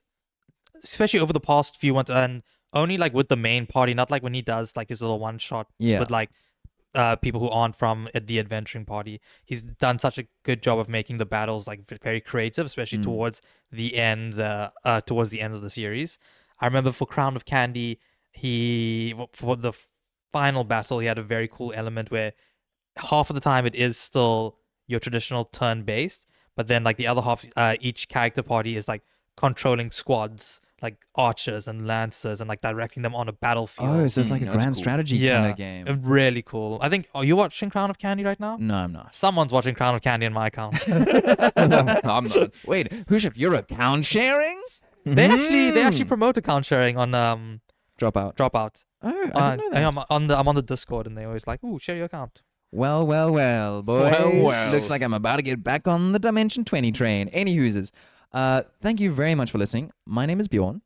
especially over the past few months, and only like with the main party, not like when he does like his little one shots Yeah. with like uh, people who aren't from the adventuring party. He's done such a good job of making the battles like very creative, especially Mm. towards the end, uh, uh, towards the end of the series. I remember for Crown of Candy, he for the final battle, he had a very cool element where half of the time it is still your traditional turn based, but then like the other half, uh, each character party is like controlling squads, like archers and lancers, and like directing them on a battlefield. oh, so it's like Mm, a grand cool. strategy kind of game. Uh, really cool. I think. Are you watching Crown of Candy right now? No, I'm not. Someone's watching Crown of Candy in my account. I'm not. Wait, Hushav, you're account sharing? They actually they actually Mm. promote account sharing on um Drop out. Dropout. Oh, I didn't Uh, know that. I'm on the I'm on the Discord and they always like, ooh, share your account. Well, well, well, boys. well. Looks like I'm about to get back on the Dimension 20 train. Any hooses. Uh, thank you very much for listening. My name is Bjorn,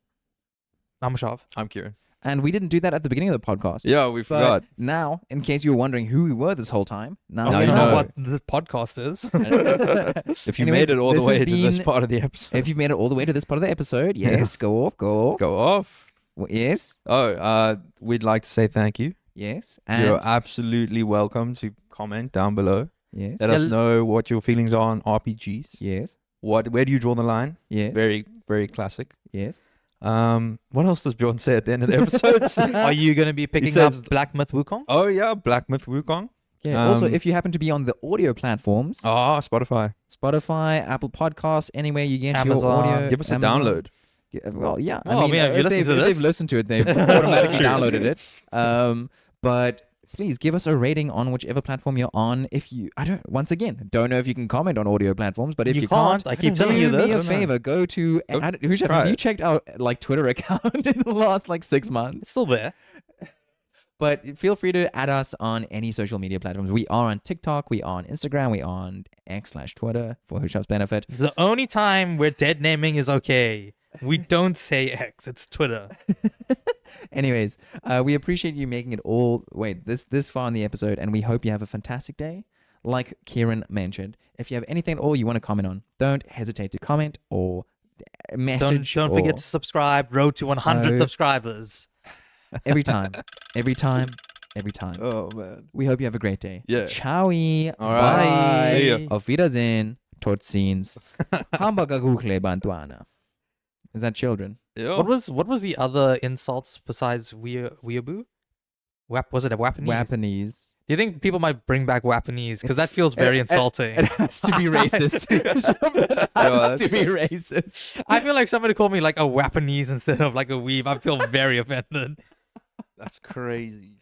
I'm Shav. I'm Kieran. and we didn't do that at the beginning of the podcast. Yeah, we But forgot. now, in case you were wondering who we were this whole time, now, Now you you know. know. what the podcast is. If you Anyways, made it all the this way has to this been- part of the episode, If you've made it all the way to this part of the episode, Yeah. yes, go off, go off. go off. W- Yes, Oh, uh, we'd like to say thank you. Yes, and You're absolutely welcome to comment down below. yes, Let Yeah, us know what your feelings are on RPGs. yes, What, where do you draw the line? yes, Very, very classic. yes. Um, what else does Bjorn say at the end of the episodes? Are you gonna be picking says- up Black Myth Wukong? oh yeah, Black Myth Wukong. Yeah. also, Um, if you happen to be on the audio platforms, Ah, Spotify. Spotify, Apple Podcasts, anywhere you get Amazon. your audio, Give us a download. Yeah, well, yeah. Well, I mean, yeah, if uh, you if, listen they've, to if they've listened to it, they've automatically downloaded it. Um, but please give us a rating on whichever platform you're on. If you, I don't, once again, don't know if you can comment on audio platforms, but if you, you can't, I keep telling you me a this. favor. Go to. Go I don't- who should- try have you checked out like Twitter account in the last like six It's months? still there. But feel free to add us on any social media platforms. We are on TikTok. We are on Instagram. We are on X slash Twitter for Hushav's benefit. The only time where dead naming is okay. We don't say X, it's Twitter. Anyways, uh, we appreciate you making it all wait this this far in the episode, and we hope you have a fantastic day. Like Kieran mentioned, if you have anything at all you want to comment on, don't hesitate to comment or uh, Don't, message. don't or forget to subscribe. Road to 100 No. subscribers. every time, every time, every time. Oh man. We hope you have a great day. Yeah. Ciao. All right. Bye. See ya. Auf Wiedersehen. Tot ziens. Hamburger Kuchle Bantuana. Is that children? Yeah. What was what was the other insults besides wea- weeaboo? Wap was it a Wapanese? Wapanese. Do you think people might bring back Wapanese? Because that feels very it- it- insulting. It has to be racist. it has to be racist. I feel like somebody called me like a Wapanese instead of like a weeb. I feel very offended. That's crazy.